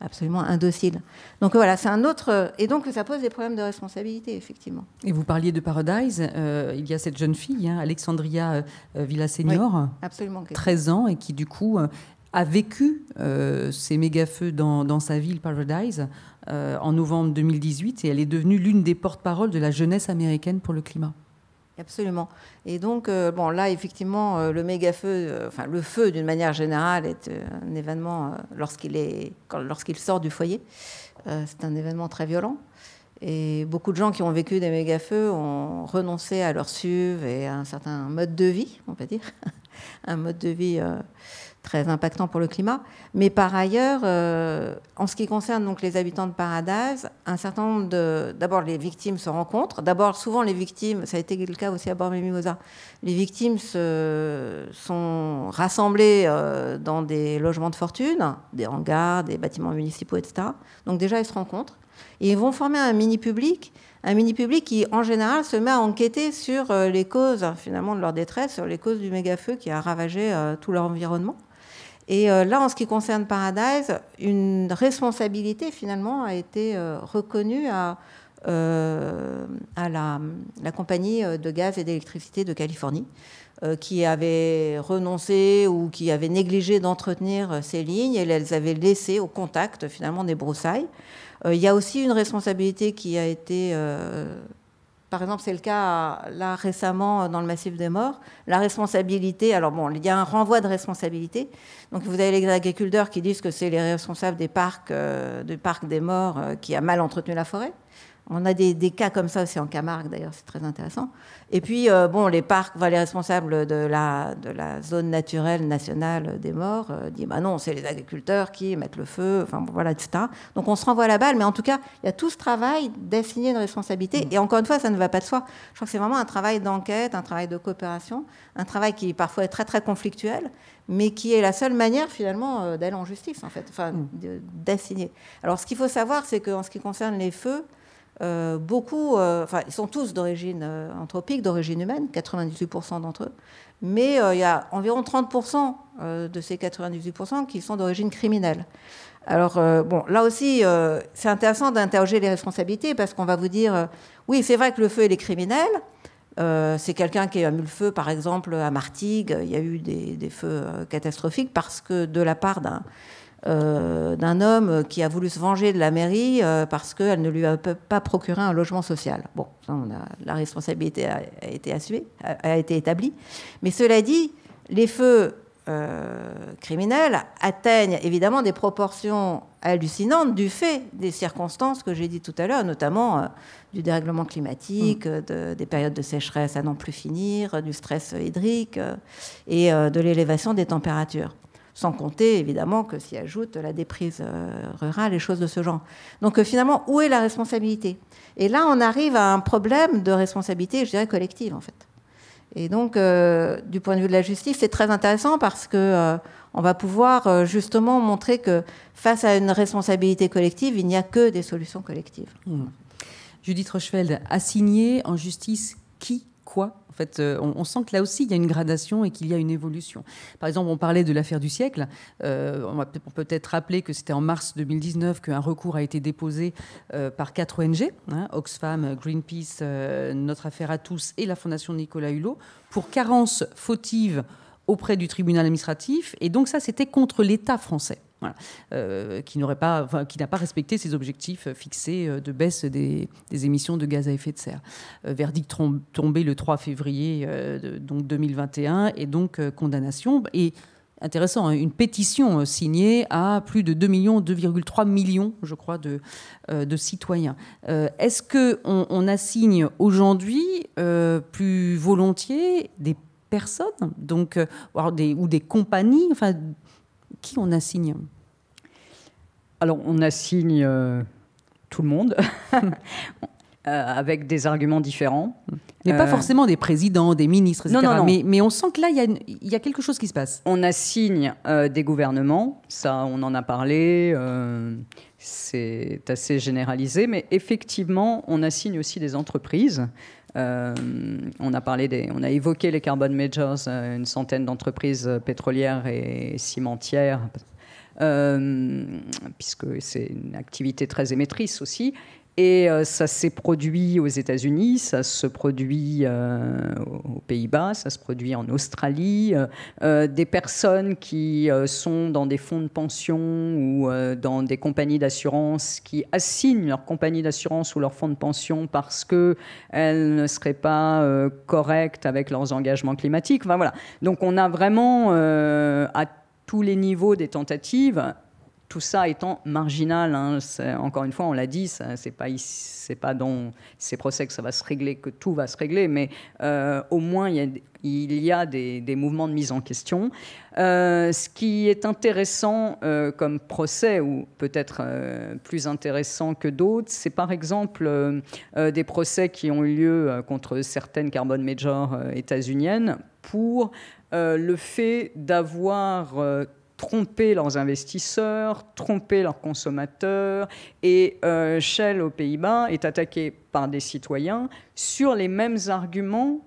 absolument indocile. Donc voilà, c'est un autre. Et donc ça pose des problèmes de responsabilité, effectivement. Et vous parliez de Paradise. il y a cette jeune fille, hein, Alexandria Villasenior, absolument, 13 ans, et qui du coup a vécu euh, ces méga-feux dans, sa ville Paradise euh, en novembre 2018 et elle est devenue l'une des porte-paroles de la jeunesse américaine pour le climat. Absolument. Et donc, euh, bon, là, effectivement, le méga-feu, enfin, le feu, d'une manière générale, est un événement lorsqu'il est, lorsqu'il sort du foyer. c'est un événement très violent. Et beaucoup de gens qui ont vécu des méga-feux ont renoncé à leur SUV et à un certain mode de vie, on peut dire, <laughs> un mode de vie très impactant pour le climat. Mais par ailleurs, euh, en ce qui concerne donc les habitants de Paradise, un certain nombre de... D'abord, les victimes se rencontrent. D'abord, souvent, les victimes, ça a été le cas aussi à Bormes-Mimosa, les victimes se, sont rassemblées euh, dans des logements de fortune, des hangars, des bâtiments municipaux, etc. Donc déjà, ils se rencontrent. Et ils vont former un mini-public un mini-public qui, en général, se met à enquêter sur euh, les causes, finalement, de leur détresse, sur les causes du méga-feu qui a ravagé tout leur environnement. Et euh, là, en ce qui concerne Paradise, une responsabilité finalement a été euh, reconnue à, euh, la, compagnie de gaz et d'électricité de Californie, qui avait renoncé ou qui avait négligé d'entretenir ces lignes et elles avaient laissé au contact finalement des broussailles. il y a aussi une responsabilité qui a été par exemple, c'est le cas là récemment dans le massif des morts. La responsabilité, alors bon, il y a un renvoi de responsabilité. Donc vous avez les agriculteurs qui disent que c'est les responsables des parcs, euh, du parc des morts euh, qui a mal entretenu la forêt. On a des, cas comme ça aussi en Camargue, d'ailleurs, c'est très intéressant. Et puis, euh, bon, les parcs, les responsables de la, de la zone naturelle nationale des morts euh, disent bah non, c'est les agriculteurs qui mettent le feu, enfin voilà, etc. Donc on se renvoie la balle, mais en tout cas, il y a tout ce travail d'assigner une responsabilité. Et encore une fois, ça ne va pas de soi. Je crois que c'est vraiment un travail d'enquête, un travail de coopération, un travail qui parfois est très très conflictuel, mais qui est la seule manière finalement euh, d'aller en justice, en fait, enfin, mm. d'assigner. Alors ce qu'il faut savoir, c'est qu'en ce qui concerne les feux, euh, beaucoup, euh, enfin, ils sont tous d'origine euh, anthropique, d'origine humaine, 98% d'entre eux, mais il y a environ 30% de ces 98% qui sont d'origine criminelle. Alors, bon, là aussi, c'est intéressant d'interroger les responsabilités parce qu'on va vous dire, oui, c'est vrai que le feu, il est criminel. c'est quelqu'un qui a mis le feu, par exemple, à Martigues. Il y a eu des, des feux catastrophiques parce que de la part d'un euh, d'un homme qui a voulu se venger de la mairie euh, parce qu'elle ne lui a pas procuré un logement social. Bon, la responsabilité a, été assumée, a, été établie. Mais cela dit, les feux euh, criminels atteignent évidemment des proportions hallucinantes du fait des circonstances que j'ai dit tout à l'heure, notamment du dérèglement climatique, mm. des périodes de sécheresse à n'en plus finir, du stress hydrique et de l'élévation des températures. Sans compter, évidemment, que s'y ajoute la déprise euh, rurale et choses de ce genre. Donc, euh, finalement, où est la responsabilité? Et là, on arrive à un problème de responsabilité, je dirais, collective, en fait. Et donc, euh, du point de vue de la justice, c'est très intéressant parce que on va pouvoir justement montrer que face à une responsabilité collective, il n'y a que des solutions collectives. Mmh. Judith Rochefeld, assigner en justice qui, quoi? Euh, on, sent que là aussi, il y a une gradation et qu'il y a une évolution. Par exemple, on parlait de l'affaire du siècle. Euh, on, peut peut-être rappeler que c'était en mars 2019 qu'un recours a été déposé euh, par quatre ONG, hein, Oxfam, Greenpeace, Notre Affaire à tous et la Fondation Nicolas Hulot, pour carence fautive auprès du tribunal administratif. Et donc ça, c'était contre l'État français. Euh, qui n'aurait pas, qui n'a pas respecté ses objectifs fixés euh, de baisse des, émissions de gaz à effet de serre. Euh, verdict tombé le 3 février donc 2021 et donc condamnation et intéressant, hein, une pétition signée à plus de 2 millions, 2,3 millions, je crois, de, citoyens. Est-ce que on, assigne aujourd'hui plus volontiers des personnes, donc des, ou des compagnies, enfin qui on assigne Alors, on assigne euh, tout le monde. <laughs> avec des arguments différents. Mais pas forcément des présidents, des ministres, etc. Non, non, Mais, mais, on sent que là, il y, y, a quelque chose qui se passe. On assigne des gouvernements, ça, on en a parlé c'est assez généralisé, mais effectivement, on assigne aussi des entreprises. Euh, on a parlé évoqué les carbon majors, euh, une centaine d'entreprises pétrolières et cimentières, euh, puisque c'est une activité très émettrice aussi. Et euh, ça s'est produit aux États-Unis, ça se produit euh, aux Pays-Bas, ça se produit en Australie. Euh, des personnes qui sont dans des fonds de pension ou dans des compagnies d'assurance qui assignent leur compagnie d'assurance ou leur fonds de pension parce qu'elles ne seraient pas correctes avec leurs engagements climatiques. Enfin, voilà. Donc on a vraiment à tous les niveaux des tentatives tout ça étant marginal. Hein, encore une fois, on l'a dit, ce n'est pas, pas dans ces procès que ça va se régler, que tout va se régler, mais euh, au moins il y a, des, mouvements de mise en question. Euh, ce qui est intéressant euh, comme procès, ou peut-être plus intéressant que d'autres, c'est par exemple des procès qui ont eu lieu contre certaines carbon majors états-uniennes pour le fait d'avoir tromper leurs investisseurs, tromper leurs consommateurs. Et euh, Shell aux Pays-Bas est attaqué par des citoyens sur les mêmes arguments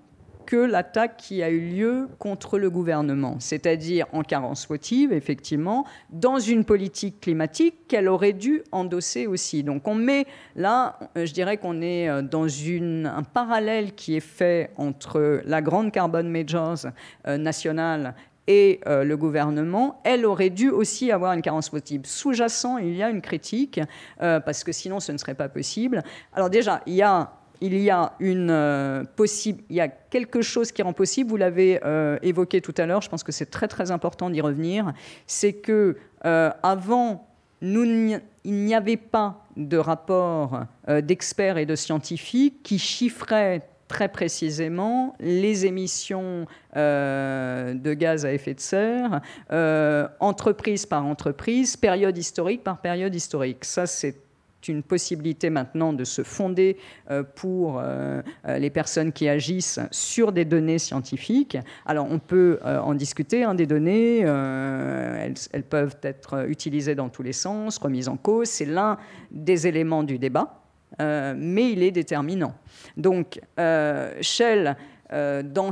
que l'attaque qui a eu lieu contre le gouvernement, c'est-à-dire en carence motive, effectivement, dans une politique climatique qu'elle aurait dû endosser aussi. Donc on met là, je dirais qu'on est euh, dans un parallèle qui est fait entre la grande carbon majors euh, nationale et euh, le gouvernement, elle aurait dû aussi avoir une carence motive. Sous-jacent, il y a une critique, euh, parce que sinon ce ne serait pas possible. Alors déjà, il y a, euh, possible, quelque chose qui rend possible, vous l'avez évoqué tout à l'heure, je pense que c'est très très important d'y revenir, c'est que avant, il n'y avait pas de rapport d'experts et de scientifiques qui chiffraient très précisément les émissions euh, de gaz à effet de serre, euh, entreprise par entreprise, période historique par période historique. Ça, c'est une possibilité maintenant de se fonder euh, pour les personnes qui agissent sur des données scientifiques. Alors on peut en discuter, hein, des données, elles, elles, peuvent être utilisées dans tous les sens, remises en cause, c'est l'un des éléments du débat. Euh, mais il est déterminant. Donc, euh, Shell, euh, dans,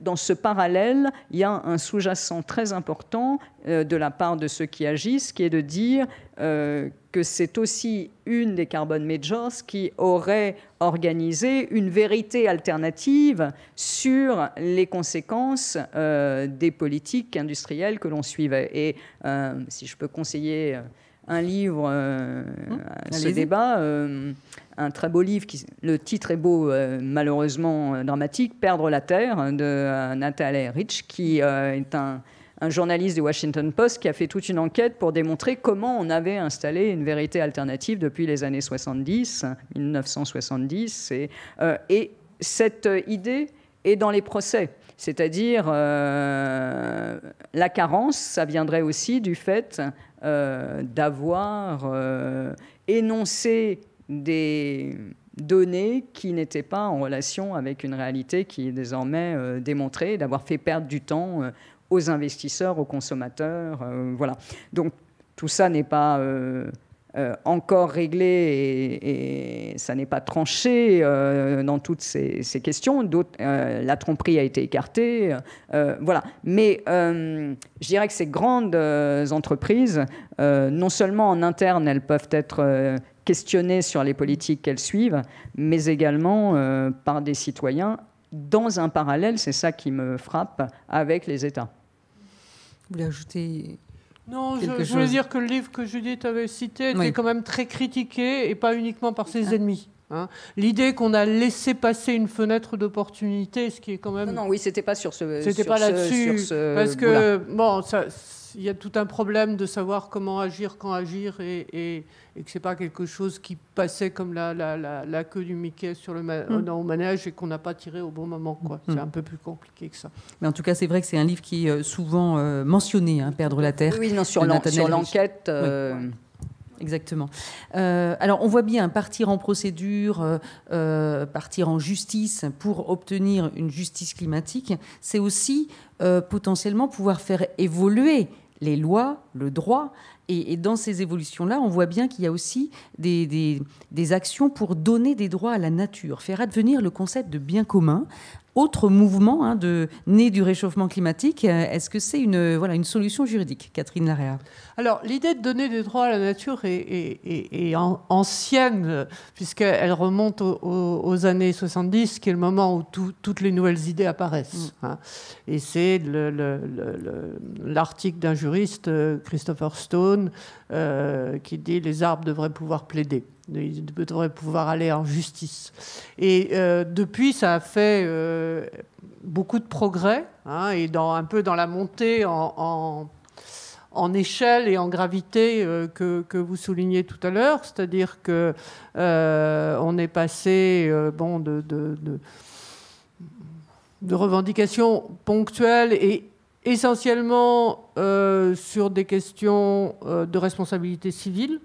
dans, ce parallèle, il y a un sous-jacent très important de la part de ceux qui agissent, qui est de dire que c'est aussi une des carbon majors qui aurait organisé une vérité alternative sur les conséquences des politiques industrielles que l'on suivait. Et si je peux conseiller un livre à ce débat, un très beau livre, qui, le titre est beau, euh, malheureusement euh, dramatique, Perdre la Terre, de euh, Natalie Rich, qui est un, journaliste du Washington Post qui a fait toute une enquête pour démontrer comment on avait installé une vérité alternative depuis les années 70, 1970. Et, et cette idée est dans les procès. C'est-à-dire, la carence, ça viendrait aussi du fait d'avoir énoncé des données qui n'étaient pas en relation avec une réalité qui est désormais euh, démontrée, d'avoir fait perdre du temps euh, aux investisseurs, aux consommateurs. Euh, voilà. Donc tout ça n'est pas encore réglé et, ça n'est pas tranché dans toutes ces, questions. la tromperie a été écartée. voilà. Mais je dirais que ces grandes entreprises, non seulement en interne, elles peuvent être questionnées sur les politiques qu'elles suivent, mais également euh, par des citoyens dans un parallèle, c'est ça qui me frappe, avec les États. Vous voulez ajouter non, je, je, voulais dire que le livre que Judith avait cité était quand même très critiqué et pas uniquement par ses ah. ennemis. Hein. L'idée qu'on a laissé passer une fenêtre d'opportunité, ce qui est quand même. Non, non oui, c'était pas sur ce. C'était pas là-dessus. Parce que, bon, il y a tout un problème de savoir comment agir, quand agir, et, et, et que ce n'est pas quelque chose qui passait comme la, la, la, queue du Mickey sur le mm. au manège et qu'on n'a pas tiré au bon moment. Quoi. C'est mm. un peu plus compliqué que ça. Mais en tout cas, c'est vrai que c'est un livre qui est euh, souvent euh, mentionné, hein, Perdre la Terre. Oui, non, sur l'enquête. Euh, exactement. Euh, alors, on voit bien partir en procédure, euh, partir en justice pour obtenir une justice climatique, c'est aussi potentiellement pouvoir faire évoluer les lois, le droit. Et, dans ces évolutions-là, on voit bien qu'il y a aussi des, actions pour donner des droits à la nature, faire advenir le concept de bien commun autre mouvement hein, de, né du réchauffement climatique. Euh, est-ce que c'est une, voilà, une solution juridique, Catherine Larrea? Alors, l'idée de donner des droits à la nature est, ancienne, puisqu'elle remonte aux, années 70, qui est le moment où toutes les nouvelles idées apparaissent. Mm. Hein. Et c'est l'article d'un juriste, euh, Christopher Stone, euh, qui dit les arbres devraient pouvoir plaider. Il devrait pouvoir aller en justice. Et euh, depuis, ça a fait euh, beaucoup de progrès, hein, et un peu dans la montée en, en, échelle et en gravité euh, que, vous soulignez tout à l'heure. C'est-à-dire que on est passé bon, de, de, de, revendications ponctuelles et essentiellement sur des questions de responsabilité civile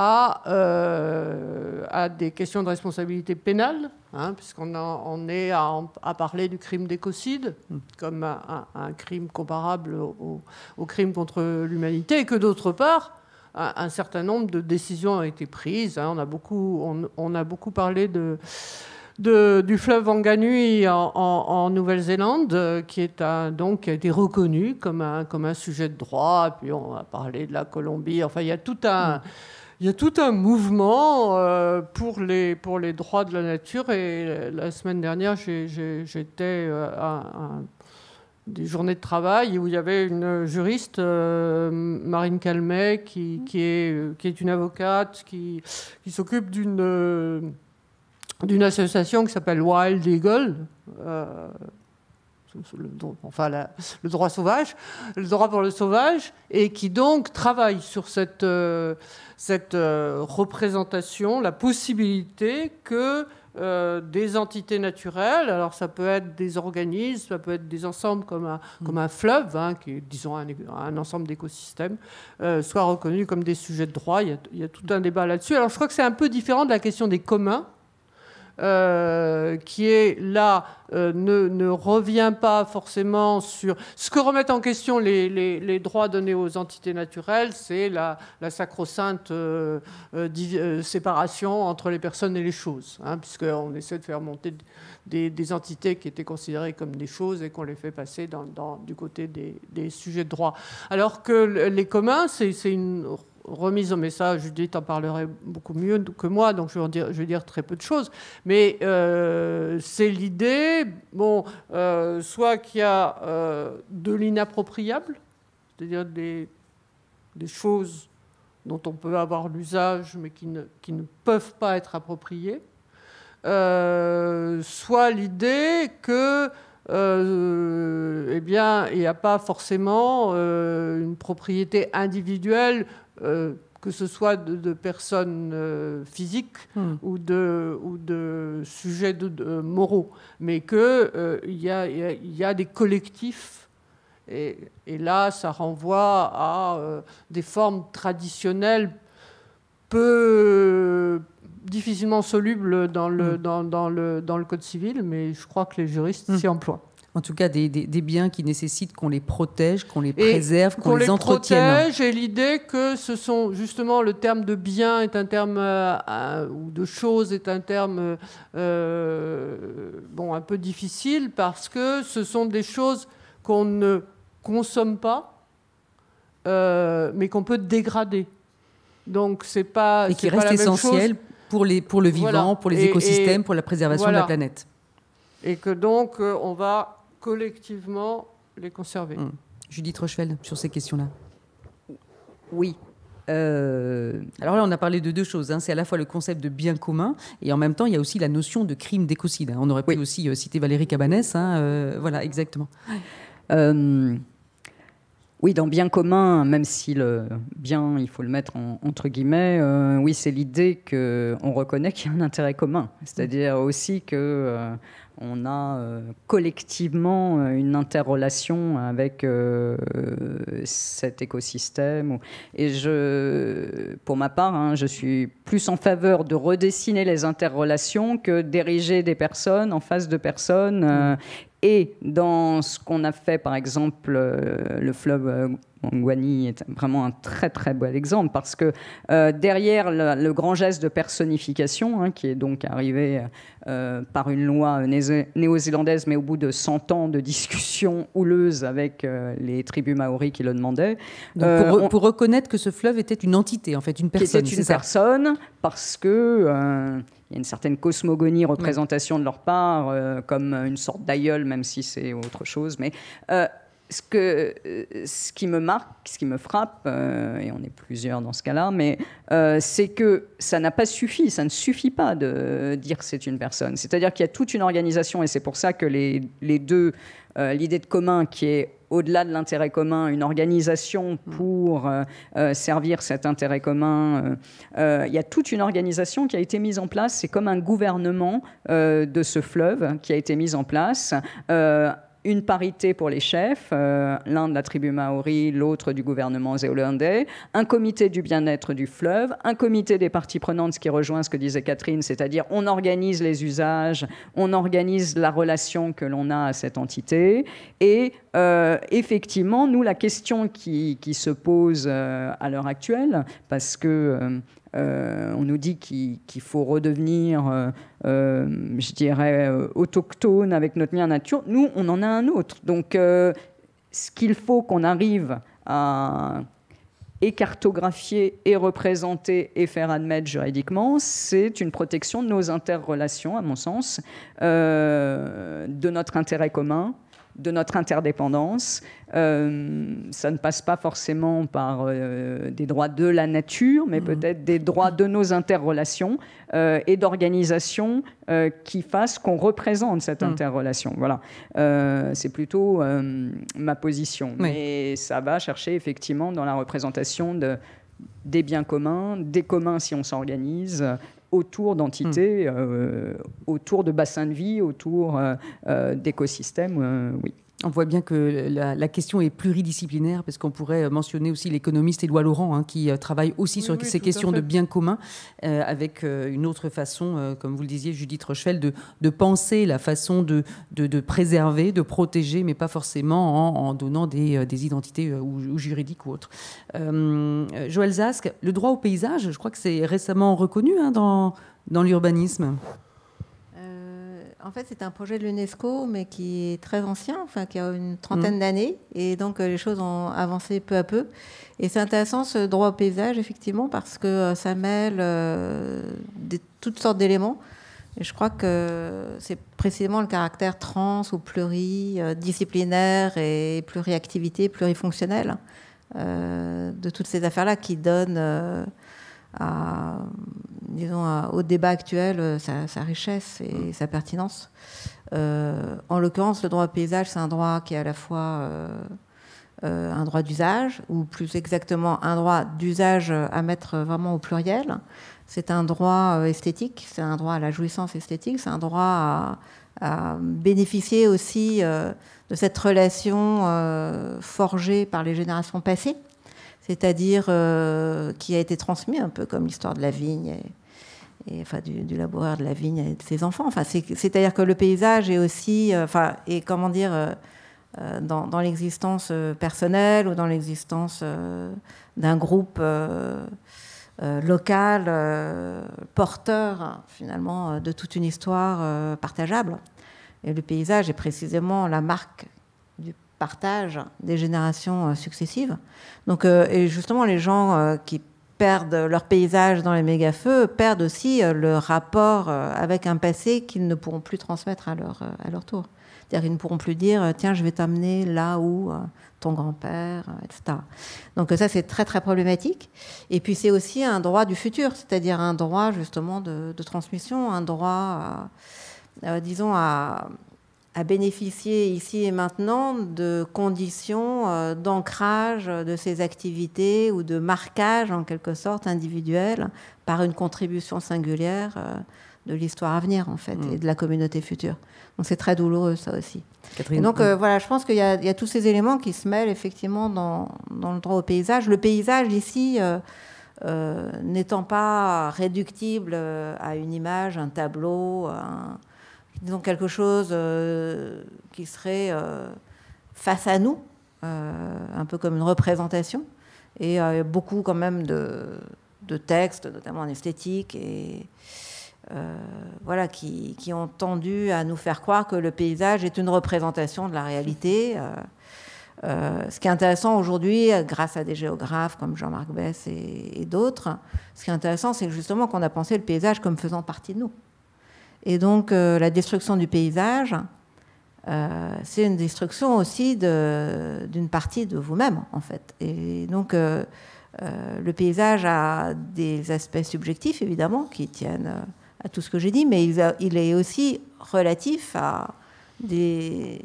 à, euh, à, des questions de responsabilité pénale, hein, puisqu'on on est à, parler du crime d'écocide comme un, crime comparable au, crime contre l'humanité, et que d'autre part, un, certain nombre de décisions ont été prises. Hein. on, a beaucoup, on, a beaucoup parlé de, du fleuve Wanganui en, Nouvelle-Zélande, qui, est donc, a été reconnu comme un, comme un sujet de droit. Puis on a parlé de la Colombie. Enfin, il y a tout un il y a tout un mouvement euh, pour, les, pour les droits de la nature. Et la semaine dernière, j'étais euh, à, des journées de travail où il y avait une juriste, euh, Marine Calmet, qui, qui, est, qui est une avocate, qui, qui s'occupe d'une d'une association qui s'appelle Wild Eagle le, enfin le droit sauvage, le droit pour le sauvage, et qui donc travaille sur cette, euh, cette euh, représentation, la possibilité que euh, des entités naturelles, alors ça peut être des organismes, ça peut être des ensembles comme un, mm. comme un fleuve, hein, qui est disons un, un ensemble d'écosystèmes, soient reconnus comme des sujets de droit. Il y a, il y a tout un débat là-dessus. Alors je crois que c'est un peu différent de la question des communs euh, qui est là euh, ne, revient pas forcément sur... Ce que remettent en question les, droits donnés aux entités naturelles, c'est la, sacro-sainte euh, séparation entre les personnes et les choses, hein, puisqu'on essaie de faire monter des, entités qui étaient considérées comme des choses et qu'on les fait passer dans, du côté des, des, sujets de droit. Alors que les communs, c'est une remise au message, Judith en parlerait beaucoup mieux que moi, donc je vais dire, très peu de choses. Mais euh, c'est l'idée, bon, euh, soit qu'il y a euh, de l'inappropriable, c'est-à-dire des, choses dont on peut avoir l'usage, mais qui ne, peuvent pas être appropriées, soit l'idée que eh bien, il n'y a pas forcément une propriété individuelle euh, que ce soit de, personnes euh, physiques hmm. ou, de, ou de sujets de, moraux, mais qu'il euh, il y, y, a des collectifs. Et, et là, ça renvoie à des formes traditionnelles peu difficilement solubles dans le, hmm. dans, dans, le, dans le Code civil, mais je crois que les juristes hmm. s'y emploient en tout cas des, biens qui nécessitent qu'on les protège, qu'on les préserve, qu'on les, entretienne. Protège, et l'idée que ce sont justement le terme de bien est un terme euh, ou de chose est un terme euh, bon un peu difficile parce que ce sont des choses qu'on ne consomme pas, euh, mais qu'on peut dégrader. Donc c'est pas et qui reste essentiel pour les pour le vivant, pour les écosystèmes, pour la préservation de la planète. Et que donc on va collectivement les conserver. Hum. Judith Rochefeld, sur ces questions-là. Oui. Euh, alors là, on a parlé de deux choses. Hein. C'est à la fois le concept de bien commun et en même temps, il y a aussi la notion de crime d'écocide. On aurait pu aussi euh, citer Valérie Cabanès. Hein, euh, voilà, exactement. Oui, dans bien commun, même si le bien, il faut le mettre entre guillemets, euh, oui, c'est l'idée qu'on reconnaît qu'il y a un intérêt commun. C'est-à-dire aussi que euh, on a euh, collectivement une interrelation avec cet écosystème. Et je, pour ma part, hein, je suis plus en faveur de redessiner les interrelations que d'ériger des personnes en face de personnes. Et dans ce qu'on a fait, par exemple, euh, le fleuve euh, Mangwani est vraiment un très très bel exemple parce que euh, derrière le, grand geste de personnification, hein, qui est donc arrivé par une loi néo-zélandaise, mais au bout de 100 ans de discussions houleuses avec les tribus maoris qui le demandaient. pour, reconnaître que ce fleuve était une entité, en fait, une personne. C'était une personne parce que il y a une certaine cosmogonie, représentation de leur part, euh, comme une sorte d'aïeul, même si c'est autre chose. Mais euh, ce, que, euh, ce qui me marque, ce qui me frappe, et on est plusieurs dans ce cas-là, mais c'est que ça n'a pas suffi, ça ne suffit pas de dire que c'est une personne. C'est-à-dire qu'il y a toute une organisation, et c'est pour ça que les, les deux, l'idée de commun qui est au-delà de l'intérêt commun, une organisation pour euh, euh, servir cet intérêt commun. Euh, il y a toute une organisation qui a été mise en place. C'est comme un gouvernement de ce fleuve qui a été mis en place une parité pour les chefs, euh, l'un de la tribu maori, l'autre du gouvernement zélandais, un comité du bien-être du fleuve, un comité des parties prenantes, ce qui rejoint ce que disait Catherine, c'est-à-dire on organise les usages, on organise la relation que l'on a à cette entité. Et euh, effectivement, nous, la question qui, se pose euh, à l'heure actuelle, parce que euh, on nous dit qu'il faut redevenir, euh, euh, je dirais, autochtone avec notre lien nature. Nous, on en a un autre. Donc, ce qu'il faut qu'on arrive à écartographier et représenter et faire admettre juridiquement, c'est une protection de nos interrelations, à mon sens, de notre intérêt commun, de notre interdépendance. Euh, ça ne passe pas forcément par euh, des droits de la nature, mais mmh. peut-être des droits de nos interrelations euh, et d'organisation qui fassent qu'on représente cette mmh. interrelation. Voilà, c'est plutôt ma position. Mais ça va chercher effectivement dans la représentation de, des biens communs, des communs si on s'organise, autour d'entités, euh, autour de bassins de vie, autour euh, euh, d'écosystèmes, oui. On voit bien que la, question est pluridisciplinaire, parce qu'on pourrait mentionner aussi l'économiste Éloi Laurent, hein, qui travaille aussi sur ces questions de biens communs, avec une autre façon, comme vous le disiez, Judith Rochefeld, de, penser la façon de, de, préserver, de protéger, mais pas forcément en, donnant des, identités ou, juridiques ou autres. Joël Zask, le droit au paysage, je crois que c'est récemment reconnu hein, dans dans, l'urbanisme euh, En fait, c'est un projet de l'UNESCO, mais qui est très ancien, enfin, qui a une trentaine mmh. d'années. Et donc, euh, les choses ont avancé peu à peu. Et c'est intéressant, ce droit au paysage, effectivement, parce que euh, ça mêle toutes sortes d'éléments. Et je crois que c'est précisément le caractère trans ou pluridisciplinaire et pluriactivité, plurifonctionnel de toutes ces affaires-là qui disons, au débat actuel euh, sa, richesse et sa pertinence. Euh, en l'occurrence, le droit au paysage, c'est un droit qui est à la fois euh, un droit d'usage, ou plus exactement un droit d'usage à mettre vraiment au pluriel. C'est un droit esthétique, c'est un droit à la jouissance esthétique, c'est un droit à, à bénéficier aussi de cette relation forgée par les générations passées c'est-à-dire euh, qui a été transmis un peu comme l'histoire de la vigne. Et, enfin, du, laboureur de la vigne et de ses enfants. Enfin, c'est-à-dire que le paysage est aussi, euh, enfin, et comment dire, euh, dans, l'existence personnelle ou dans l'existence d'un groupe local, porteur finalement de toute une histoire partageable. Et le paysage est précisément la marque partage des générations euh, successives. Donc, euh, et justement, les gens euh, qui perdent leur paysage dans les méga-feux perdent aussi le rapport avec un passé qu'ils ne pourront plus transmettre à leur, à leur tour. C'est-à-dire qu'ils ne pourront plus dire tiens, je vais t'amener là où ton grand-père, etc. Donc ça, c'est très très problématique. Et puis c'est aussi un droit du futur, c'est-à-dire un droit justement de, transmission, un droit, disons, à, à bénéficier ici et maintenant de conditions euh, d'ancrage de ces activités ou de marquage en quelque sorte individuel par une contribution singulière euh, de l'histoire à venir en fait mm. et de la communauté future. Donc c'est très douloureux ça aussi. et donc euh, voilà, je pense qu'il y, a tous ces éléments qui se mêlent effectivement dans, dans le droit au paysage. Le paysage ici n'étant pas réductible à une image, un tableau, un, disons quelque chose euh, qui serait euh, face à nous, euh, un peu comme une représentation, et beaucoup quand même de, textes, notamment en esthétique, et voilà, qui, qui, ont tendu à nous faire croire que le paysage est une représentation de la réalité. ce qui est intéressant aujourd'hui, grâce à des géographes comme Jean-Marc Bess et, et d'autres, ce qui est intéressant, c'est justement qu'on a pensé le paysage comme faisant partie de nous. Et donc euh, la destruction du paysage, euh, c'est une destruction aussi d'une partie de vous-même, en fait. Et donc euh, le paysage a des aspects subjectifs, évidemment, qui tiennent à tout ce que j'ai dit, mais il, est aussi relatif à des,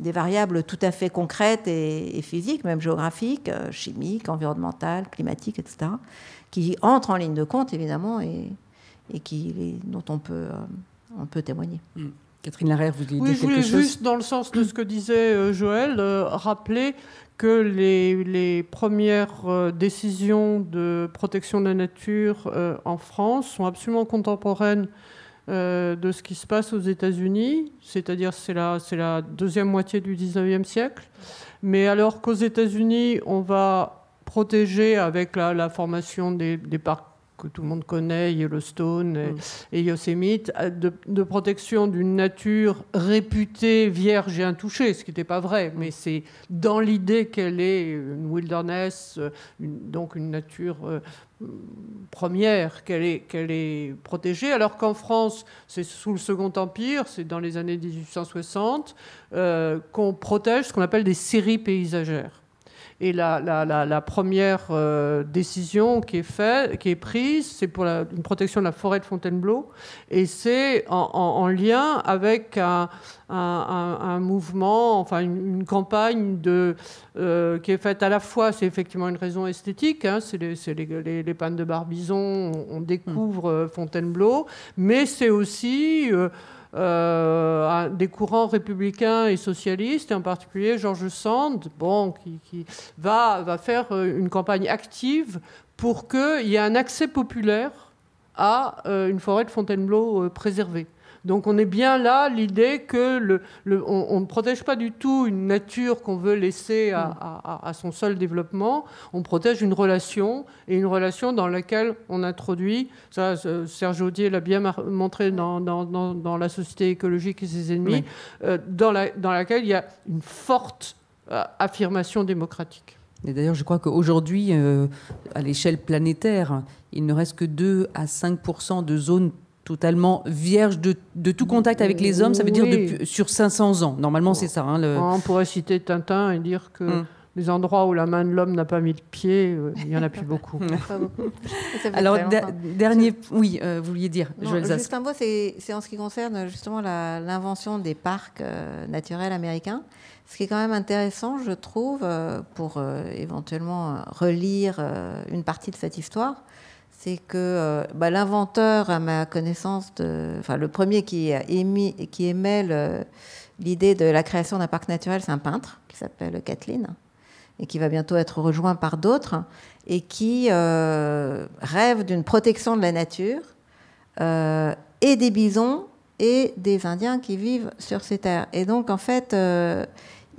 variables tout à fait concrètes et, et physiques, même géographiques, chimiques, environnementales, climatiques, etc., qui entrent en ligne de compte, évidemment, et, et qui, dont on peut, euh, on peut témoigner. Hmm. Catherine Larère, vous vouliez oui, je voulais juste, dans le sens de ce que disait euh, Joël, euh, rappeler que les, les premières décisions de protection de la nature en France sont absolument contemporaines de ce qui se passe aux États-Unis, c'est-à-dire c'est la, c'est la deuxième moitié du 19e siècle. Mais alors qu'aux États-Unis, on va protéger avec la, la formation des, des parcs que tout le monde connaît, Yellowstone et, mm. et Yosemite, euh, de, protection d'une nature réputée vierge et intouchée, ce qui n'était pas vrai, mm. mais c'est dans l'idée qu'elle est une wilderness, euh, donc une nature euh, première, qu'elle est, qu'elle est protégée, alors qu'en France, c'est sous le Second Empire, c'est dans les années 1860, qu'on protège ce qu'on appelle des séries paysagères. Et la, première euh, décision qui est, faite, qui est prise, c'est pour une protection de la forêt de Fontainebleau. Et c'est en, lien avec un, mouvement, enfin une, campagne de, euh, qui est faite à la fois, c'est effectivement une raison esthétique, hein, c'est les, les, pannes de Barbizon, on, découvre euh, Fontainebleau, mais c'est aussi... Euh, des courants républicains et socialistes, et en particulier Georges Sand, qui, va, va, faire euh, une campagne active pour qu'il y ait un accès populaire à euh, une forêt de Fontainebleau préservée. Donc on est bien là, l'idée que le, on, ne protège pas du tout une nature qu'on veut laisser à, son seul développement, on protège une relation, et une relation dans laquelle on introduit, ça Serge Audier l'a bien montré dans, dans, La société écologique et ses ennemis, euh, dans, la, dans laquelle il y a une forte euh, affirmation démocratique. Et d'ailleurs, je crois qu'aujourd'hui, euh, à l'échelle planétaire, il ne reste que 2 à 5% de zones totalement vierge de, de, tout contact avec les hommes, ça veut dire sur 500 ans. Normalement, c'est ça. Hein, le... On pourrait citer Tintin et dire que hum. les endroits où la main de l'homme n'a pas mis le pied, euh, il n'y en a plus <laughs> beaucoup. Alors, dernier... Oui, euh, vous vouliez dire, non, Juste un mot, c'est en ce qui concerne justement l'invention des parcs euh, naturels américains. Ce qui est quand même intéressant, je trouve, pour éventuellement relire une partie de cette histoire, c'est que euh, bah, l'inventeur, à ma connaissance, enfin, le premier qui, a émis, qui émet l'idée de la création d'un parc naturel, c'est un peintre qui s'appelle Kathleen et qui va bientôt être rejoint par d'autres et qui euh, rêve d'une protection de la nature euh, et des bisons et des Indiens qui vivent sur ces terres. Et donc, en fait,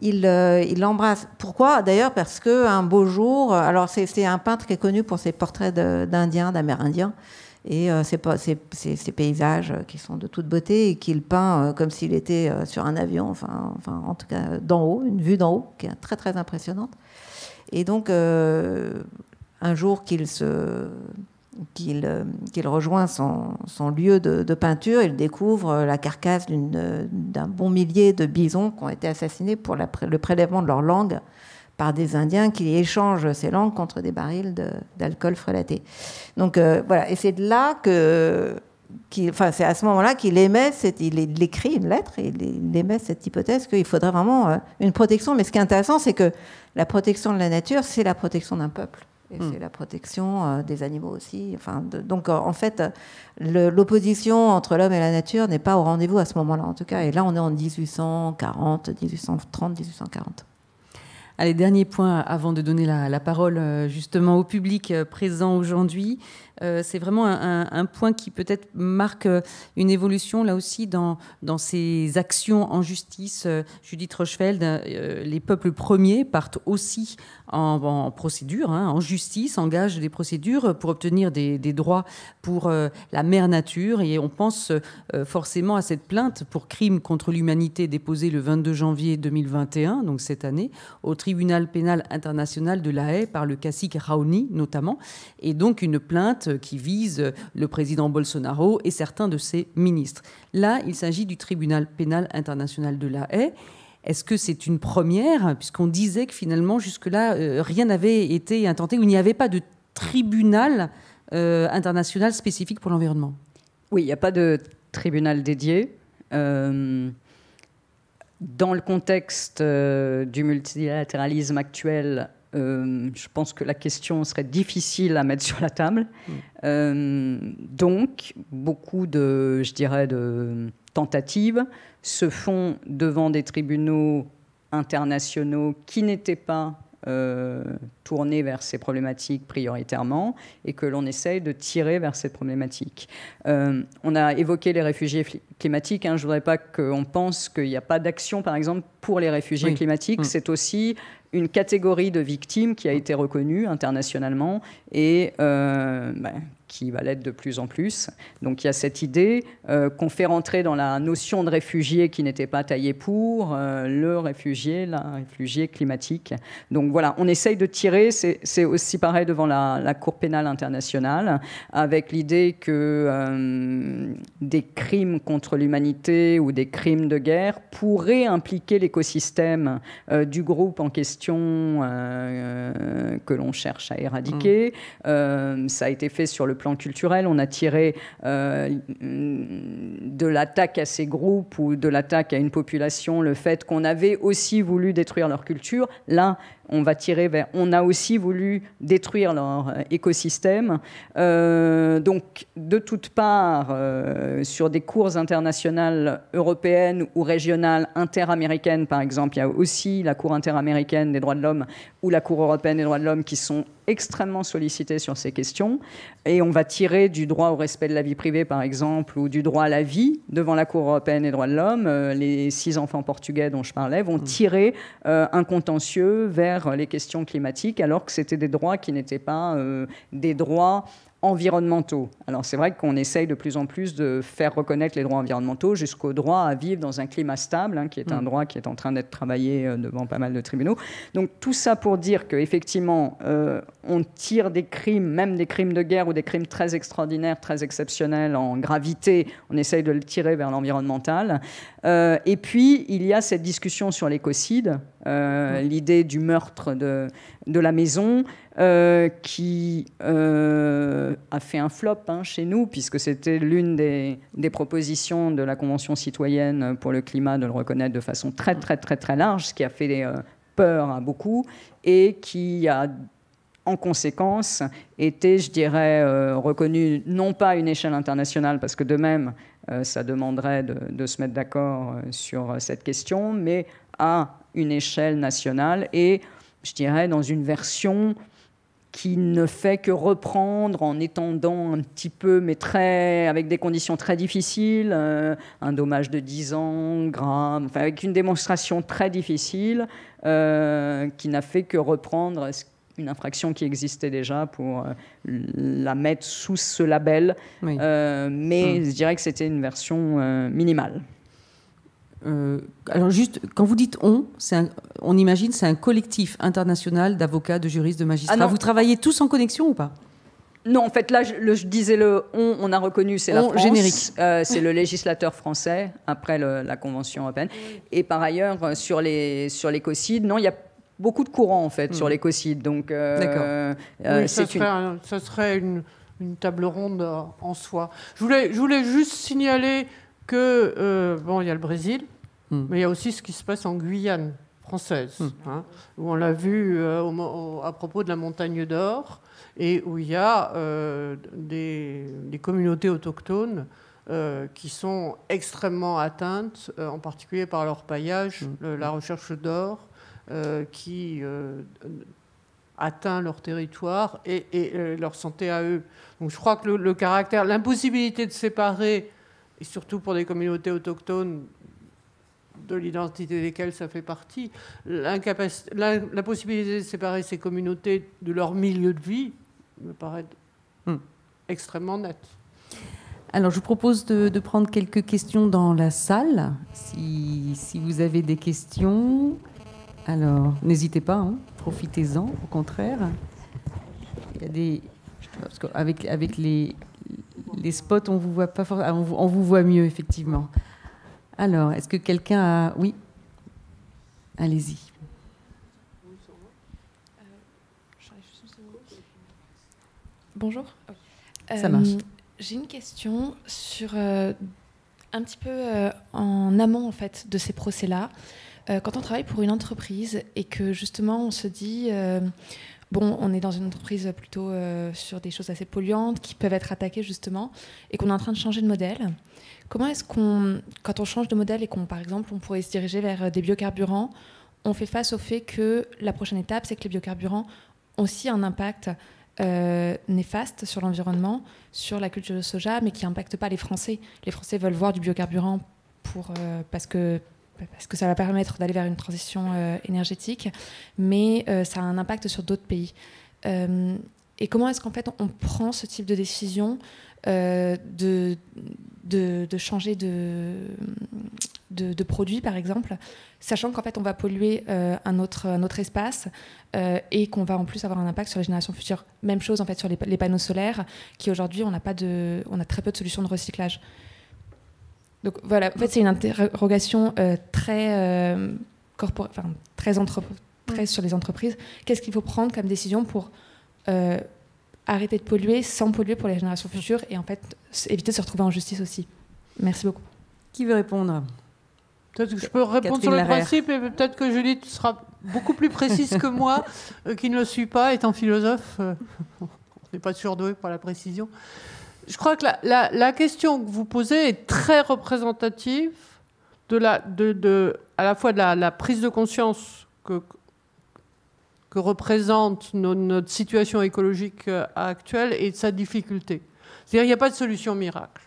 il l'embrasse. Pourquoi? D'ailleurs parce qu'un beau jour, alors c'est un peintre qui est connu pour ses portraits d'Indiens, d'Amérindiens, et euh, ces, paysages qui sont de toute beauté et qu'il peint euh, comme s'il était sur un avion, enfin, enfin en tout cas d'en haut, une vue d'en haut qui est très très impressionnante. Et donc un jour qu'il se euh, qu'il rejoint son, lieu de, peinture, il découvre la carcasse d'un bon millier de bisons qui ont été assassinés pour le prélèvement de leur langue par des Indiens qui échangent ces langues contre des barils d'alcool frelaté. Donc euh, voilà, et c'est de là que enfin, c'est à ce moment-là qu'il émet, il, écrit une lettre et il émet cette hypothèse qu'il faudrait vraiment euh, une protection. Mais ce qui est intéressant, c'est que la protection de la nature, c'est la protection d'un peuple. Et hmm. c'est la protection euh, des animaux aussi. Enfin, donc, en fait, l'opposition entre l'homme et la nature n'est pas au rendez-vous à ce moment-là, en tout cas. Et là, on est en 1840, 1830, 1840. Allez, dernier point avant de donner la, parole euh, justement au public euh, présent aujourd'hui. Euh, c'est vraiment un, point qui peut-être marque une évolution là aussi dans, dans ces actions en justice. Judith Rochefeld, les peuples premiers partent aussi en, procédure, hein, en justice, engagent des procédures pour obtenir des, droits pour la mère nature. Et on pense forcément à cette plainte pour crime contre l'humanité déposée le 22 janvier 2021, donc cette année, au tribunal pénal international de La Haye par le cacique Raoni notamment, et donc une plainte qui vise le président Bolsonaro et certains de ses ministres. Là, il s'agit du tribunal pénal international de La Haye. Est-ce que c'est une première, puisqu'on disait que finalement, jusque-là, euh, rien n'avait été intenté, ou il n'y avait pas de tribunal euh, international spécifique pour l'environnement? Oui, il n'y a pas de tribunal dédié. Euh, dans le contexte euh, du multilatéralisme actuel, euh, je pense que la question serait difficile à mettre <laughs> sur la table. Mm. Euh, donc, beaucoup de, je dirais, de tentatives se font devant des tribunaux internationaux qui n'étaient pas euh, tourner vers ces problématiques prioritairement et que l'on essaye de tirer vers cette problématique. Euh, on a évoqué les réfugiés climatiques. Hein. je ne voudrais pas qu'on pense qu'il n'y a pas d'action, par exemple, pour les réfugiés climatiques. Mm. C'est aussi une catégorie de victimes qui a été reconnue internationalement et euh, ben, qui va l'être de plus en plus. Donc il y a cette idée euh, qu'on fait rentrer dans la notion de réfugié qui n'était pas taillé pour, euh, le réfugié, la réfugié climatique. Donc voilà, on essaye de tirer, c'est aussi pareil devant la, Cour pénale internationale, avec l'idée que euh, des crimes contre l'humanité ou des crimes de guerre pourraient impliquer l'écosystème du groupe en question que l'on cherche à éradiquer. Mmh. ça a été fait sur le culturel. On a tiré euh, de l'attaque à ces groupes ou de l'attaque à une population le fait qu'on avait aussi voulu détruire leur culture. On va tirer vers. On a aussi voulu détruire leur euh, écosystème. Euh, donc, de toutes parts, euh, sur des cours internationales européennes ou régionales interaméricaines, par exemple, il y a aussi la Cour interaméricaine des droits de l'homme ou la Cour européenne des droits de l'homme qui sont extrêmement sollicitées sur ces questions. Et on va tirer du droit au respect de la vie privée, par exemple, ou du droit à la vie devant la Cour européenne des droits de l'homme. Les six enfants portugais dont je parlais vont mmh. tirer un contentieux vers les questions climatiques, alors que c'était des droits qui n'étaient pas euh, des droits environnementaux. Alors c'est vrai qu'on essaye de plus en plus de faire reconnaître les droits environnementaux jusqu'au droit à vivre dans un climat stable, hein, qui est un mm. droit qui est en train d'être travaillé euh, devant pas mal de tribunaux. Donc tout ça pour dire qu'effectivement, euh, on tire des crimes, même des crimes de guerre ou des crimes très extraordinaires, très exceptionnels en gravité, on essaye de le tirer vers l'environnemental. Euh, et puis, il y a cette discussion sur l'écocide, mm. l'idée du meurtre de, de la maison, euh, qui euh, a fait un flop hein, chez nous, puisque c'était l'une des, propositions de la Convention citoyenne pour le climat de le reconnaître de façon très très très très large, ce qui a fait euh, peur à beaucoup, et qui a en conséquence été, je dirais, reconnu non pas à une échelle internationale, parce que de même, ça demanderait de, de se mettre d'accord sur cette question, mais à une échelle nationale et, je dirais, dans une version qui ne fait que reprendre en étendant un petit peu, mais très, avec des conditions très difficiles, euh, un dommage de 10 ans, grave, enfin, avec une démonstration très difficile, euh, qui n'a fait que reprendre une infraction qui existait déjà pour euh, la mettre sous ce label. mais hum. je dirais que c'était une version minimale. Euh, alors juste, quand vous dites on, on imagine c'est un collectif international d'avocats, de juristes, de magistrats. Ah vous travaillez tous en connexion ou pas? Non, en fait, là, je, disais le on, on a reconnu, c'est la France. Générique. Euh, c'est le législateur français, après la Convention européenne. Et par ailleurs, euh, sur les sur l'écocide, non, il y a beaucoup de courants, en fait, sur hmm. l'écocide. Donc, D'accord. ça, serait une une table ronde en soi. Je voulais, je voulais juste signaler que, euh, bon, il y a le Brésil, hmm. mais il y a aussi ce qui se passe en Guyane française, hmm. hein, où on l'a vu euh, à propos de la montagne d'or, et où il y a euh, des, communautés autochtones qui sont extrêmement atteintes, en particulier par leur paillage, hmm. la recherche d'or, qui atteint leur territoire et, leur santé à eux. Donc je crois que le caractère, l'impossibilité de séparer et surtout pour des communautés autochtones de l'identité desquelles ça fait partie, la, possibilité de séparer ces communautés de leur milieu de vie me paraît hmm. extrêmement nette. Alors, je vous propose de, prendre quelques questions dans la salle. Si, si vous avez des questions, alors n'hésitez pas, hein, profitez-en, au contraire. Il y a des. Parce qu'avec avec les, les spots, on vous voit pas on vous, on vous voit mieux effectivement. Alors, est-ce que quelqu'un a Oui, allez-y. Bonjour. Ça marche. Euh, j'ai une question sur euh, un petit peu euh, en amont en fait de ces procès-là. quand on travaille pour une entreprise et que justement on se dit bon, on est dans une entreprise plutôt sur des choses assez polluantes qui peuvent être attaquées justement, et qu'on est en train de changer de modèle. Comment est-ce qu'on, quand on change de modèle et qu'on, par exemple, on pourrait se diriger vers euh, des biocarburants, on fait face au fait que la prochaine étape, c'est que les biocarburants ont aussi un impact euh, néfaste sur l'environnement, sur la culture de soja, mais qui n'impacte pas les Français. Les Français veulent voir du biocarburant pour, parce que parce que ça va permettre d'aller vers une transition euh, énergétique, mais euh, ça a un impact sur d'autres pays. Euh, et comment est-ce qu'en fait on prend ce type de décision de, de, changer de, de, produit, par exemple, sachant qu'en fait on va polluer un, autre, un autre espace et qu'on va en plus avoir un impact sur les générations futures. Même chose en fait sur les, les panneaux solaires, qui aujourd'hui on n'a pas de, on a très peu de solutions de recyclage. Donc voilà, en fait, c'est une interrogation euh, très, euh, enfin, très, très sur les entreprises. Qu'est-ce qu'il faut prendre comme décision pour euh, arrêter de polluer sans polluer pour les générations futures et en fait éviter de se retrouver en justice aussi Merci beaucoup. Qui veut répondre? Peut-être que je peux répondre sur le principe et peut-être que Judith sera beaucoup plus précise que moi, <laughs> qui ne le suis pas, étant philosophe. on n'est pas surdoué par la précision. Je crois que la, question que vous posez est très représentative de la, de, à la fois de la, prise de conscience que, que représente notre situation écologique euh, actuelle et sa difficulté. C'est-à-dire qu'il n'y a pas de solution miracle.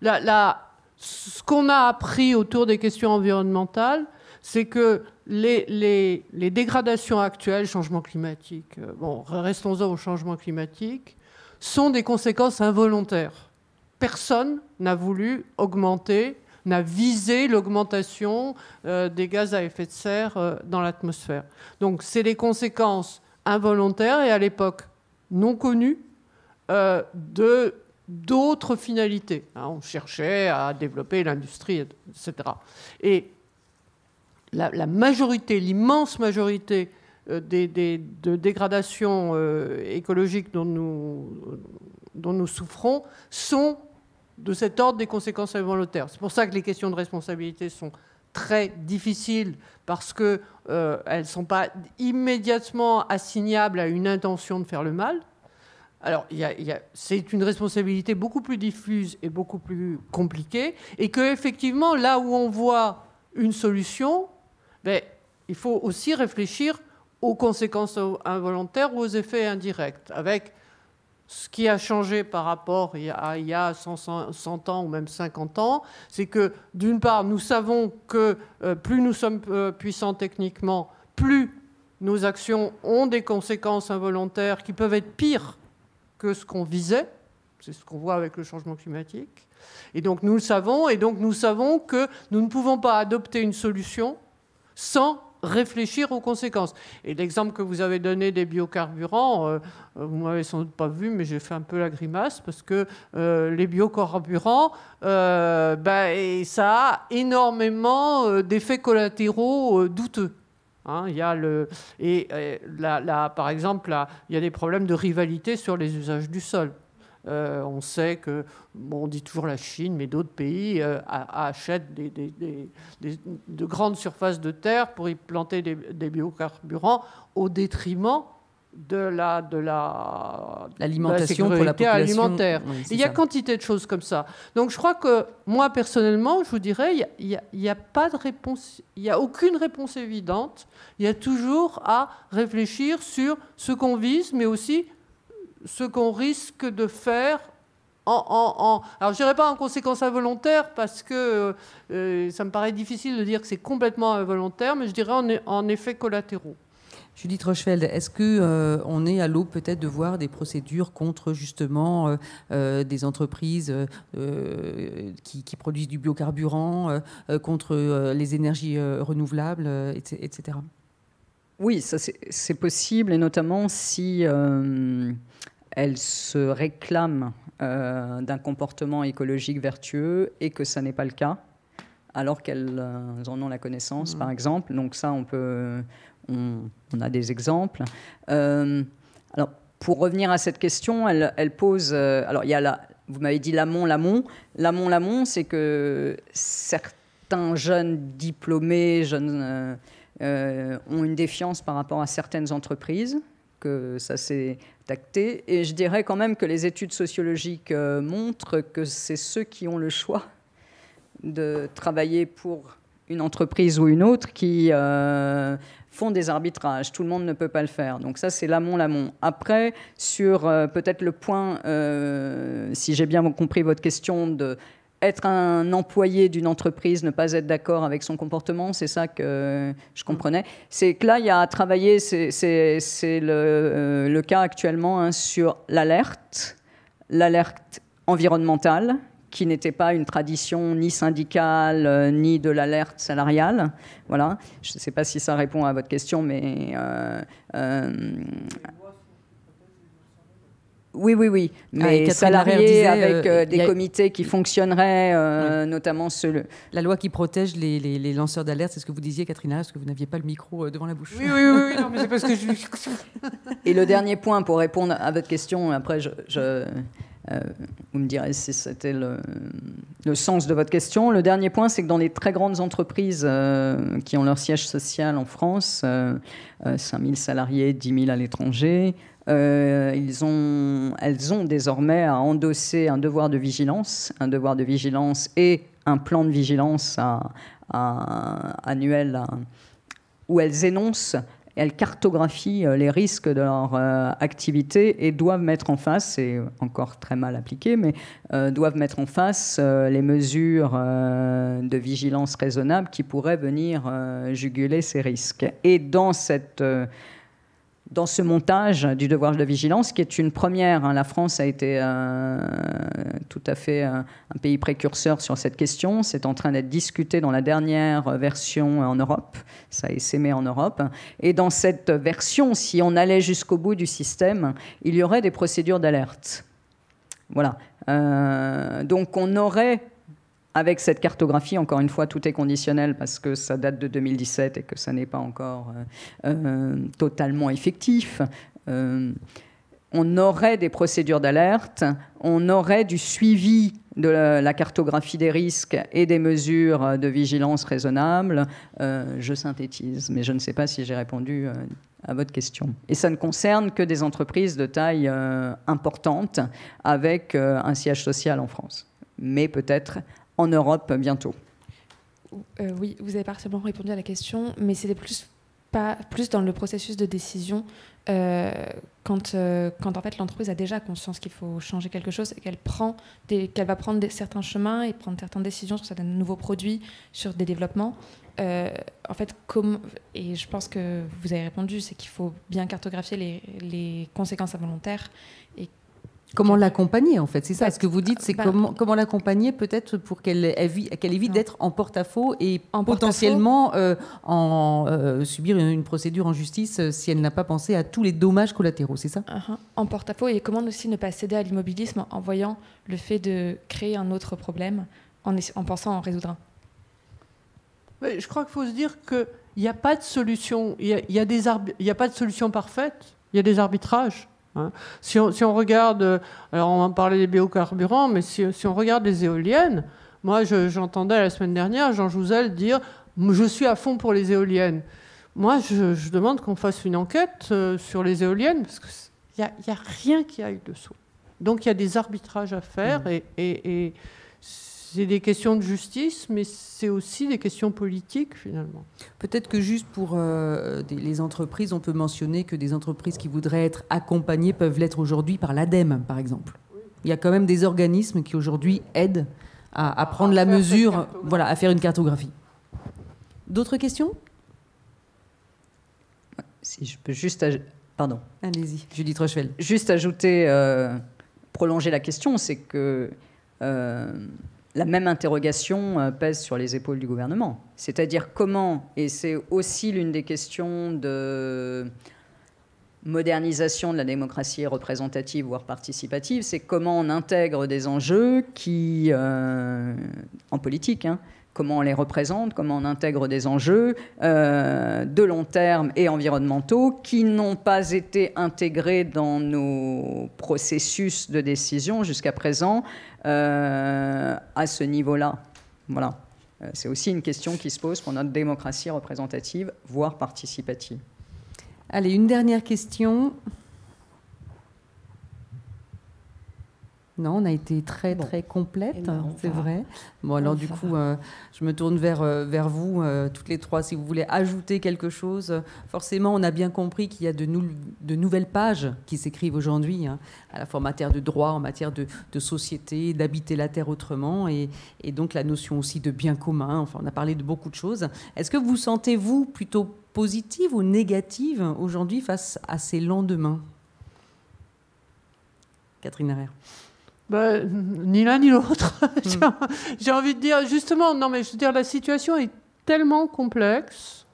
ce qu'on a appris autour des questions environnementales, c'est que les, les, les, dégradations actuelles, changement climatique, euh, bon, restons-en au changement climatique, sont des conséquences involontaires. Personne n'a voulu augmenter, n'a visé l'augmentation euh, des gaz à effet de serre euh, dans l'atmosphère. Donc c'est des conséquences involontaires et à l'époque non connues euh, de d'autres finalités. Hein, on cherchait à développer l'industrie, etc. Et la majorité, l'immense majorité euh, des, de dégradation euh, écologique dont nous, dont nous souffrons sont de cet ordre des conséquences involontaires. C'est pour ça que les questions de responsabilité sont très difficiles parce qu'elles euh, ne sont pas immédiatement assignables à une intention de faire le mal. Alors, c'est une responsabilité beaucoup plus diffuse et beaucoup plus compliquée, et qu'effectivement, là où on voit une solution, ben, il faut aussi réfléchir aux conséquences involontaires ou aux effets indirects, avec ce qui a changé par rapport à il y a 100, ans ou même 50 ans, c'est que d'une part, nous savons que euh, plus nous sommes euh, puissants techniquement, plus nos actions ont des conséquences involontaires qui peuvent être pires que ce qu'on visait. C'est ce qu'on voit avec le changement climatique. Et donc nous le savons, et donc nous savons que nous ne pouvons pas adopter une solution sans réfléchir aux conséquences. Et l'exemple que vous avez donné des biocarburants, euh, vous m'avez sans doute pas vu, mais j'ai fait un peu la grimace parce que euh, les biocarburants, euh, ben, ça a énormément d'effets collatéraux douteux. Hein. y a le, et là, par exemple, il y a des problèmes de rivalité sur les usages du sol. Euh, on sait que, bon, on dit toujours la Chine, mais d'autres pays euh, achètent de grandes surfaces de terre pour y planter des, biocarburants au détriment de la de la l'alimentation pour la population alimentaire. il y a quantité de choses comme ça. Donc je crois que moi personnellement, je vous dirais, il n'y a, a, pas de réponse, il n'y a aucune réponse évidente. Il y a toujours à réfléchir sur ce qu'on vise, mais aussi ce qu'on risque de faire en, en, alors je dirais pas en conséquence involontaire parce que euh, ça me paraît difficile de dire que c'est complètement involontaire, mais je dirais en, en effet collatéraux. Judith Rochefeld, est-ce que euh, on est à l'aube peut-être de voir des procédures contre justement euh, des entreprises qui, qui, produisent du biocarburant, contre les énergies renouvelables, etc. Oui, ça c'est possible, et notamment si elle se réclame euh, d'un comportement écologique vertueux et que ça n'est pas le cas, alors qu'elles euh, en ont la connaissance, par mmh. exemple. Donc ça, on peut, on, a des exemples. Euh, alors, pour revenir à cette question, elle, elle pose. alors, il y a la, vous m'avez dit l'amont, l'amont. L'amont, l'amont, c'est que certains jeunes diplômés, jeunes, ont une défiance par rapport à certaines entreprises que ça s'est tacté. Et je dirais quand même que les études sociologiques euh, montrent que c'est ceux qui ont le choix de travailler pour une entreprise ou une autre qui euh, font des arbitrages. Tout le monde ne peut pas le faire. Donc ça, c'est l'amont-l'amont. Après, sur euh, peut-être le point, si j'ai bien compris votre question, de être un employé d'une entreprise, ne pas être d'accord avec son comportement, c'est ça que je comprenais. C'est que là, il y a à travailler, c'est le, euh, le, cas actuellement hein, sur l'alerte, l'alerte environnementale, qui n'était pas une tradition ni syndicale, euh, ni de l'alerte salariale. Voilà. Je ne sais pas si ça répond à votre question, mais euh, oui, oui, oui. Ah, Mais salariés avec euh, euh, des comités qui fonctionneraient, euh, notamment ceux. La loi qui protège les, lanceurs d'alerte, c'est ce que vous disiez, Catherine, parce que vous n'aviez pas le micro devant la bouche. Oui, oui, oui, non, mais c'est parce que je. <laughs> Et le dernier point pour répondre à votre question, après, je, vous me direz si c'était le, le, sens de votre question. Le dernier point, c'est que dans les très grandes entreprises qui ont leur siège social en France, 5000 salariés, 10 000 à l'étranger, euh, ils ont, elles ont désormais à endosser un devoir de vigilance, un devoir de vigilance et un plan de vigilance annuel où elles énoncent, elles cartographient euh, les risques de leur euh, activité et doivent mettre en face, c'est encore très mal appliqué, mais doivent mettre en face les mesures de vigilance raisonnable qui pourraient venir juguler ces risques. Et dans cette dans ce montage du devoir de vigilance, qui est une première. Hein. La France a été euh, tout à fait euh, un pays précurseur sur cette question. C'est en train d'être discuté dans la dernière version en Europe. Ça a essaimé en Europe. Et dans cette version, si on allait jusqu'au bout du système, il y aurait des procédures d'alerte. Voilà. Euh, donc on aurait avec cette cartographie, encore une fois, tout est conditionnel parce que ça date de 2017 et que ça n'est pas encore euh, euh, totalement effectif. Euh, on aurait des procédures d'alerte, on aurait du suivi de la, cartographie des risques et des mesures de vigilance raisonnables. je synthétise, mais je ne sais pas si j'ai répondu à votre question. Et ça ne concerne que des entreprises de taille importante avec un siège social en France, mais peut-être en Europe bientôt euh, Oui, vous avez partiellement répondu à la question, mais c'était plus, dans le processus de décision. Euh, quand, euh, quand en fait l'entreprise a déjà conscience qu'il faut changer quelque chose et qu'elle prend qu'elle va prendre certains chemins et prendre certaines décisions sur certains nouveaux produits, sur des développements. en fait, et je pense que vous avez répondu, c'est qu'il faut bien cartographier les, conséquences involontaires Comment l'accompagner en fait C'est ça. Ce que vous dites, c'est bah, comment, comment l'accompagner peut-être pour qu'elle évite, d'être en porte-à-faux et potentiellement euh, en euh, subir une, procédure en justice euh, si elle n'a pas pensé à tous les dommages collatéraux. C'est ça? Uh-huh. En porte-à-faux et comment aussi ne pas céder à l'immobilisme en voyant le fait de créer un autre problème en, en pensant en résoudre un. je crois qu'il faut se dire qu'il n'y a pas de solution. Il y a, des il y a pas de solution parfaite. Il y a des arbitrages. Hein. Si, on, si, on, regarde, alors on va parler des biocarburants, mais si, si on regarde les éoliennes, moi j'entendais la semaine dernière Jean Jouzel dire je suis à fond pour les éoliennes. Moi je, demande qu'on fasse une enquête euh, sur les éoliennes parce qu'il n'y a, a, rien qui aille dessous. Donc il y a des arbitrages à faire mmh. et, et, et c'est des questions de justice, mais c'est aussi des questions politiques finalement. Peut-être que juste pour euh, les entreprises, on peut mentionner que des entreprises qui voudraient être accompagnées peuvent l'être aujourd'hui par l'ADEME, par exemple. Il y a quand même des organismes qui aujourd'hui aident à, prendre la mesure, voilà, à faire une cartographie. D'autres questions? Si je peux juste, pardon. Allez-y, Judith Rochefeld. Juste ajouter, euh, prolonger la question, c'est que euh, la même interrogation euh, pèse sur les épaules du gouvernement. C'est-à-dire comment, et c'est aussi l'une des questions de modernisation de la démocratie représentative, voire participative, c'est comment on intègre des enjeux qui, euh, en politique, hein, comment on les représente, comment on intègre des enjeux euh, de long terme et environnementaux qui n'ont pas été intégrés dans nos processus de décision jusqu'à présent euh, à ce niveau-là. Voilà. Euh, c'est aussi une question qui se pose pour notre démocratie représentative, voire participative. Allez, une dernière question. Non, on a été très très complète, ben, c'est vrai. Bon, alors du coup, euh, je me tourne vers, euh, vers vous, euh, toutes les trois, si vous voulez ajouter quelque chose. Forcément, on a bien compris qu'il y a de, de, nouvelles pages qui s'écrivent aujourd'hui, hein, à la fois en matière de droit, en matière de, de société, d'habiter la terre autrement, et, et, donc la notion aussi de bien commun. Enfin, on a parlé de beaucoup de choses. Est-ce que vous sentez-vous plutôt positive ou négative aujourd'hui face à ces lendemains? Catherine Herrère. Ben, ni l'un ni l'autre. Hmm. <laughs> J'ai envie de dire, justement, non, mais je veux dire, la situation est tellement complexe,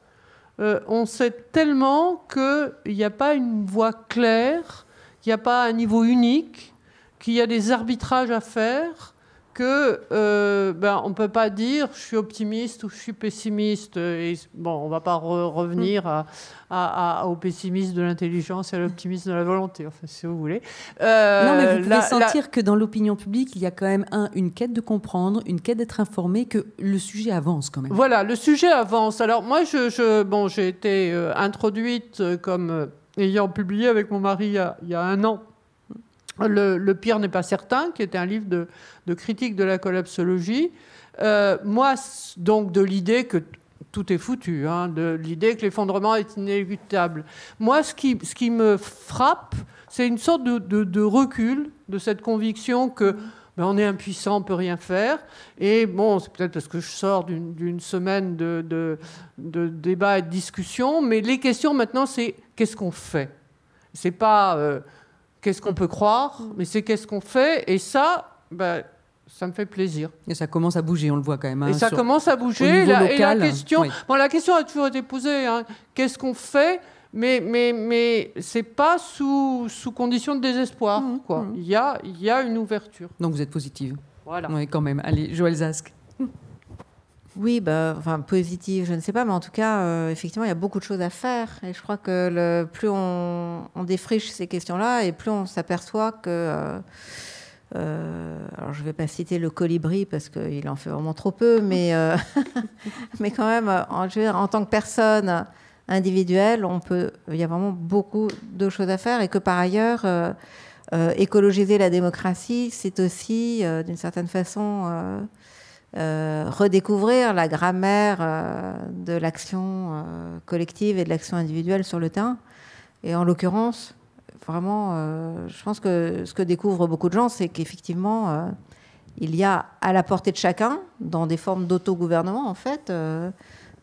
euh, on sait tellement qu'il n'y a pas une voie claire, qu'il n'y a pas un niveau unique, qu'il y a des arbitrages à faire, que euh, ben, on ne peut pas dire je suis optimiste ou je suis pessimiste. Et, bon, on ne va pas revenir à, à, au pessimisme de l'intelligence et à l'optimisme de la volonté, enfin, si vous voulez. Euh, non, mais vous pouvez sentir que dans l'opinion publique, il y a quand même un, une quête de comprendre, une quête d'être informé, que le sujet avance quand même. Voilà, le sujet avance. Alors moi, je, je bon, j'ai été euh, introduite comme euh, ayant publié avec mon mari il y a, il y a un an le, pire n'est pas certain, qui était un livre de, critique de la collapsologie. Euh, moi, donc, de l'idée que tout est foutu, hein, de l'idée que l'effondrement est inéluctable. Moi, ce qui, me frappe, c'est une sorte de, recul de cette conviction que ben, on est impuissant, on peut rien faire. Et bon, c'est peut-être parce que je sors d'une semaine de, de, débats et de discussions, mais les questions maintenant, c'est qu'est-ce qu'on fait? C'est pas euh, qu'est-ce qu'on peut croire, mais c'est qu'est-ce qu'on fait. Et ça, bah, ça me fait plaisir. Et ça commence à bouger, on le voit quand même. Hein, et ça commence à bouger. La, et la question, bon, la question a toujours été posée. Hein, qu'est-ce qu'on fait mais, mais, mais c'est pas sous, sous condition de désespoir. Mmh, quoi. Mmh. Il, y a, y a une ouverture. Donc vous êtes positive. Voilà. Oui, quand même. Allez, Joël Zask. Oui, bah, enfin, positive, je ne sais pas, mais en tout cas, euh, effectivement, il y a beaucoup de choses à faire. Et je crois que le, plus on, défriche ces questions-là, et plus on s'aperçoit que. Euh, euh, alors, je ne vais pas citer le colibri parce qu'il en fait vraiment trop peu, <laughs> mais, <laughs> mais quand même, en, en tant que personne individuelle, on peut, il y a vraiment beaucoup de choses à faire, et que par ailleurs, écologiser la démocratie, c'est aussi, d'une certaine façon, euh, redécouvrir la grammaire euh, de l'action euh, collective et de l'action individuelle sur le terrain. Et en l'occurrence, vraiment, je pense que ce que découvrent beaucoup de gens, c'est qu'effectivement, il y a à la portée de chacun, dans des formes d'autogouvernement, en fait,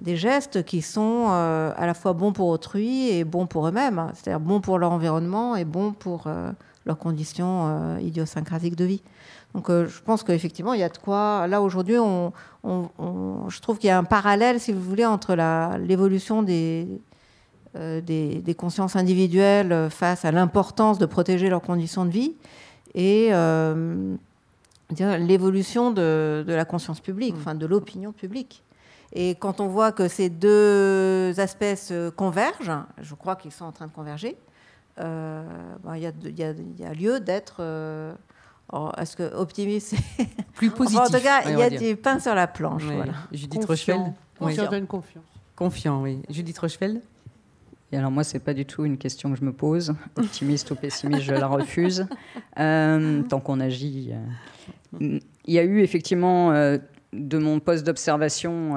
des gestes qui sont à la fois bons pour autrui et bons pour eux-mêmes, c'est-à-dire bons pour leur environnement et bons pour leurs conditions idiosyncrasiques de vie. Donc euh, je pense qu'effectivement, il y a de quoi. Là, aujourd'hui, je trouve qu'il y a un parallèle, si vous voulez, entre l'évolution des, euh, des, consciences individuelles face à l'importance de protéger leurs conditions de vie et euh, l'évolution de, la conscience publique, enfin de l'opinion publique. Et quand on voit que ces deux aspects convergent, je crois qu'ils sont en train de converger, il y, a lieu d'être. Est-ce que optimiste <laughs> Plus positif. en tout cas, il y a du pain sur la planche. Voilà. Judith Rochefeld. Confiant. confiance. Confiant, oui. Judith Rochefeld et alors moi, c'est pas du tout une question que je me pose. Optimiste ou pessimiste, je la refuse. <laughs> Euh, tant qu'on agit. Euh. Il y a eu effectivement, euh, de mon poste d'observation,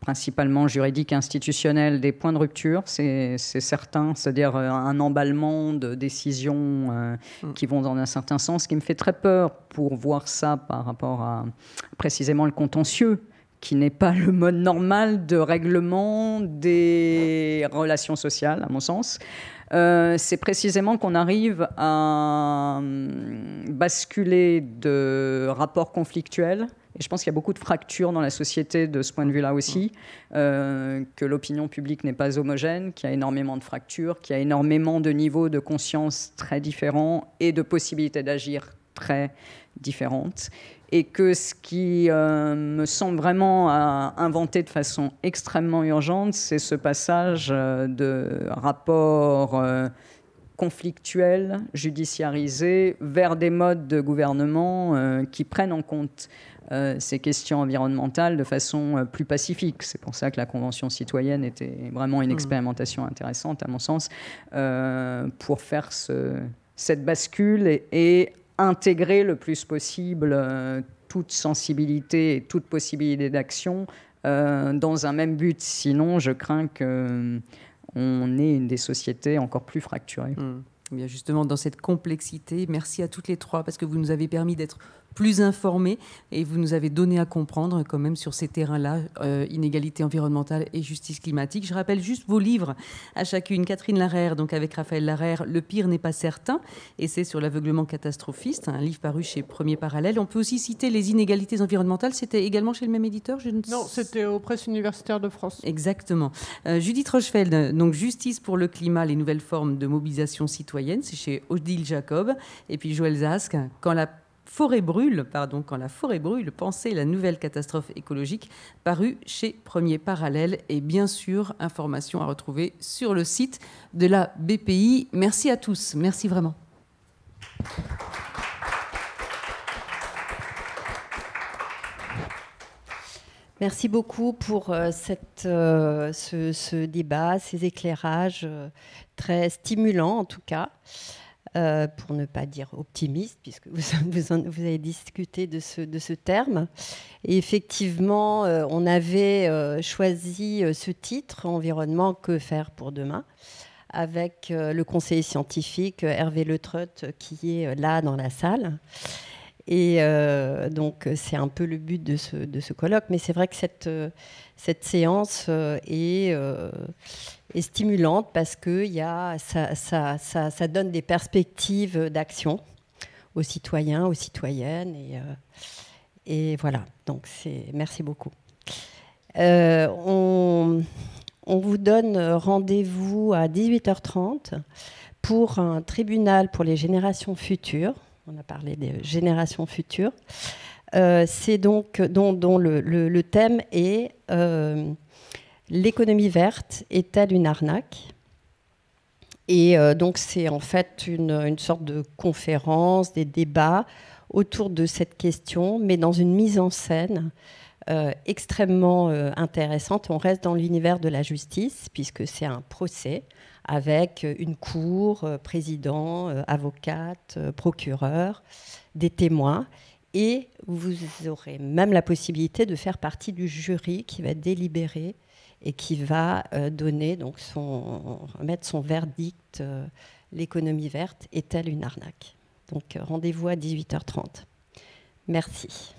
principalement juridique et institutionnel, des points de rupture, c'est certain. C'est-à-dire un emballement de décisions mm. qui vont dans un certain sens, qui me fait très peur pour voir ça par rapport à précisément le contentieux qui n'est pas le mode normal de règlement des relations sociales, à mon sens. Euh, c'est précisément qu'on arrive à hum, basculer de rapports conflictuels. Et je pense qu'il y a beaucoup de fractures dans la société de ce point de vue-là aussi, euh, que l'opinion publique n'est pas homogène, qu'il y a énormément de fractures, qu'il y a énormément de niveaux de conscience très différents et de possibilités d'agir très différentes. Et que ce qui euh, me semble vraiment à inventer de façon extrêmement urgente, c'est ce passage euh, de rapports euh, conflictuels, judiciarisés, vers des modes de gouvernement qui prennent en compte ces questions environnementales de façon plus pacifique. C'est pour ça que la Convention citoyenne était vraiment une mmh. expérimentation intéressante, à mon sens, pour faire ce, cette bascule et, et intégrer le plus possible euh, toute sensibilité et toute possibilité d'action euh, dans un même but. Sinon, je crains qu'on euh, ait des sociétés encore plus fracturées. Mmh. Bien justement, dans cette complexité, merci à toutes les trois parce que vous nous avez permis d'être plus informés et vous nous avez donné à comprendre quand même sur ces terrains-là, euh, inégalité environnementale et justice climatique. Je rappelle juste vos livres à chacune. Catherine Larère, donc avec Raphaël Larère, Le pire n'est pas certain, et c'est sur l'aveuglement catastrophiste, un livre paru chez Premier Parallèle. On peut aussi citer Les inégalités environnementales, c'était également chez le même éditeur je ne... Non, c'était aux presses universitaires de France. Exactement. Euh, Judith Rochefeld, donc Justice pour le climat, les nouvelles formes de mobilisation citoyenne, c'est chez Odile Jacob. Et puis Joël Zask, Quand la forêt brûle, pardon, quand la forêt brûle, pensez la nouvelle catastrophe écologique, paru chez Premier Parallèle. Et bien sûr, information à retrouver sur le site de la BPI. Merci à tous. Merci vraiment. Merci beaucoup pour euh, cette, euh, ce, débat, ces éclairages euh, très stimulants en tout cas. Euh, pour ne pas dire optimiste, puisque vous, <laughs> avez discuté de ce, terme. Et effectivement, euh, on avait euh, choisi ce titre, Environnement, que faire pour demain, avec le conseiller scientifique Hervé Letreut qui est là dans la salle. Et donc, c'est un peu le but de ce, colloque. Mais c'est vrai que cette séance est et stimulante parce que y a, ça, ça, ça, donne des perspectives d'action aux citoyens, aux citoyennes. Et, euh, et voilà, donc c'est, merci beaucoup. Euh, on, on, vous donne rendez-vous à 18h30 pour un tribunal pour les générations futures. On a parlé des générations futures. Euh, c'est donc dont, dont le, le, thème est L'économie verte est-elle une arnaque? Et euh, donc c'est en fait une, sorte de conférence, des débats autour de cette question, mais dans une mise en scène euh, extrêmement euh, intéressante. On reste dans l'univers de la justice, puisque c'est un procès avec une cour, président, avocate, procureur, des témoins. Et vous aurez même la possibilité de faire partie du jury qui va délibérer et qui va euh, donner donc son, mettre son verdict euh, l'économie verte est-elle une arnaque Donc euh, rendez-vous à 18h30. Merci.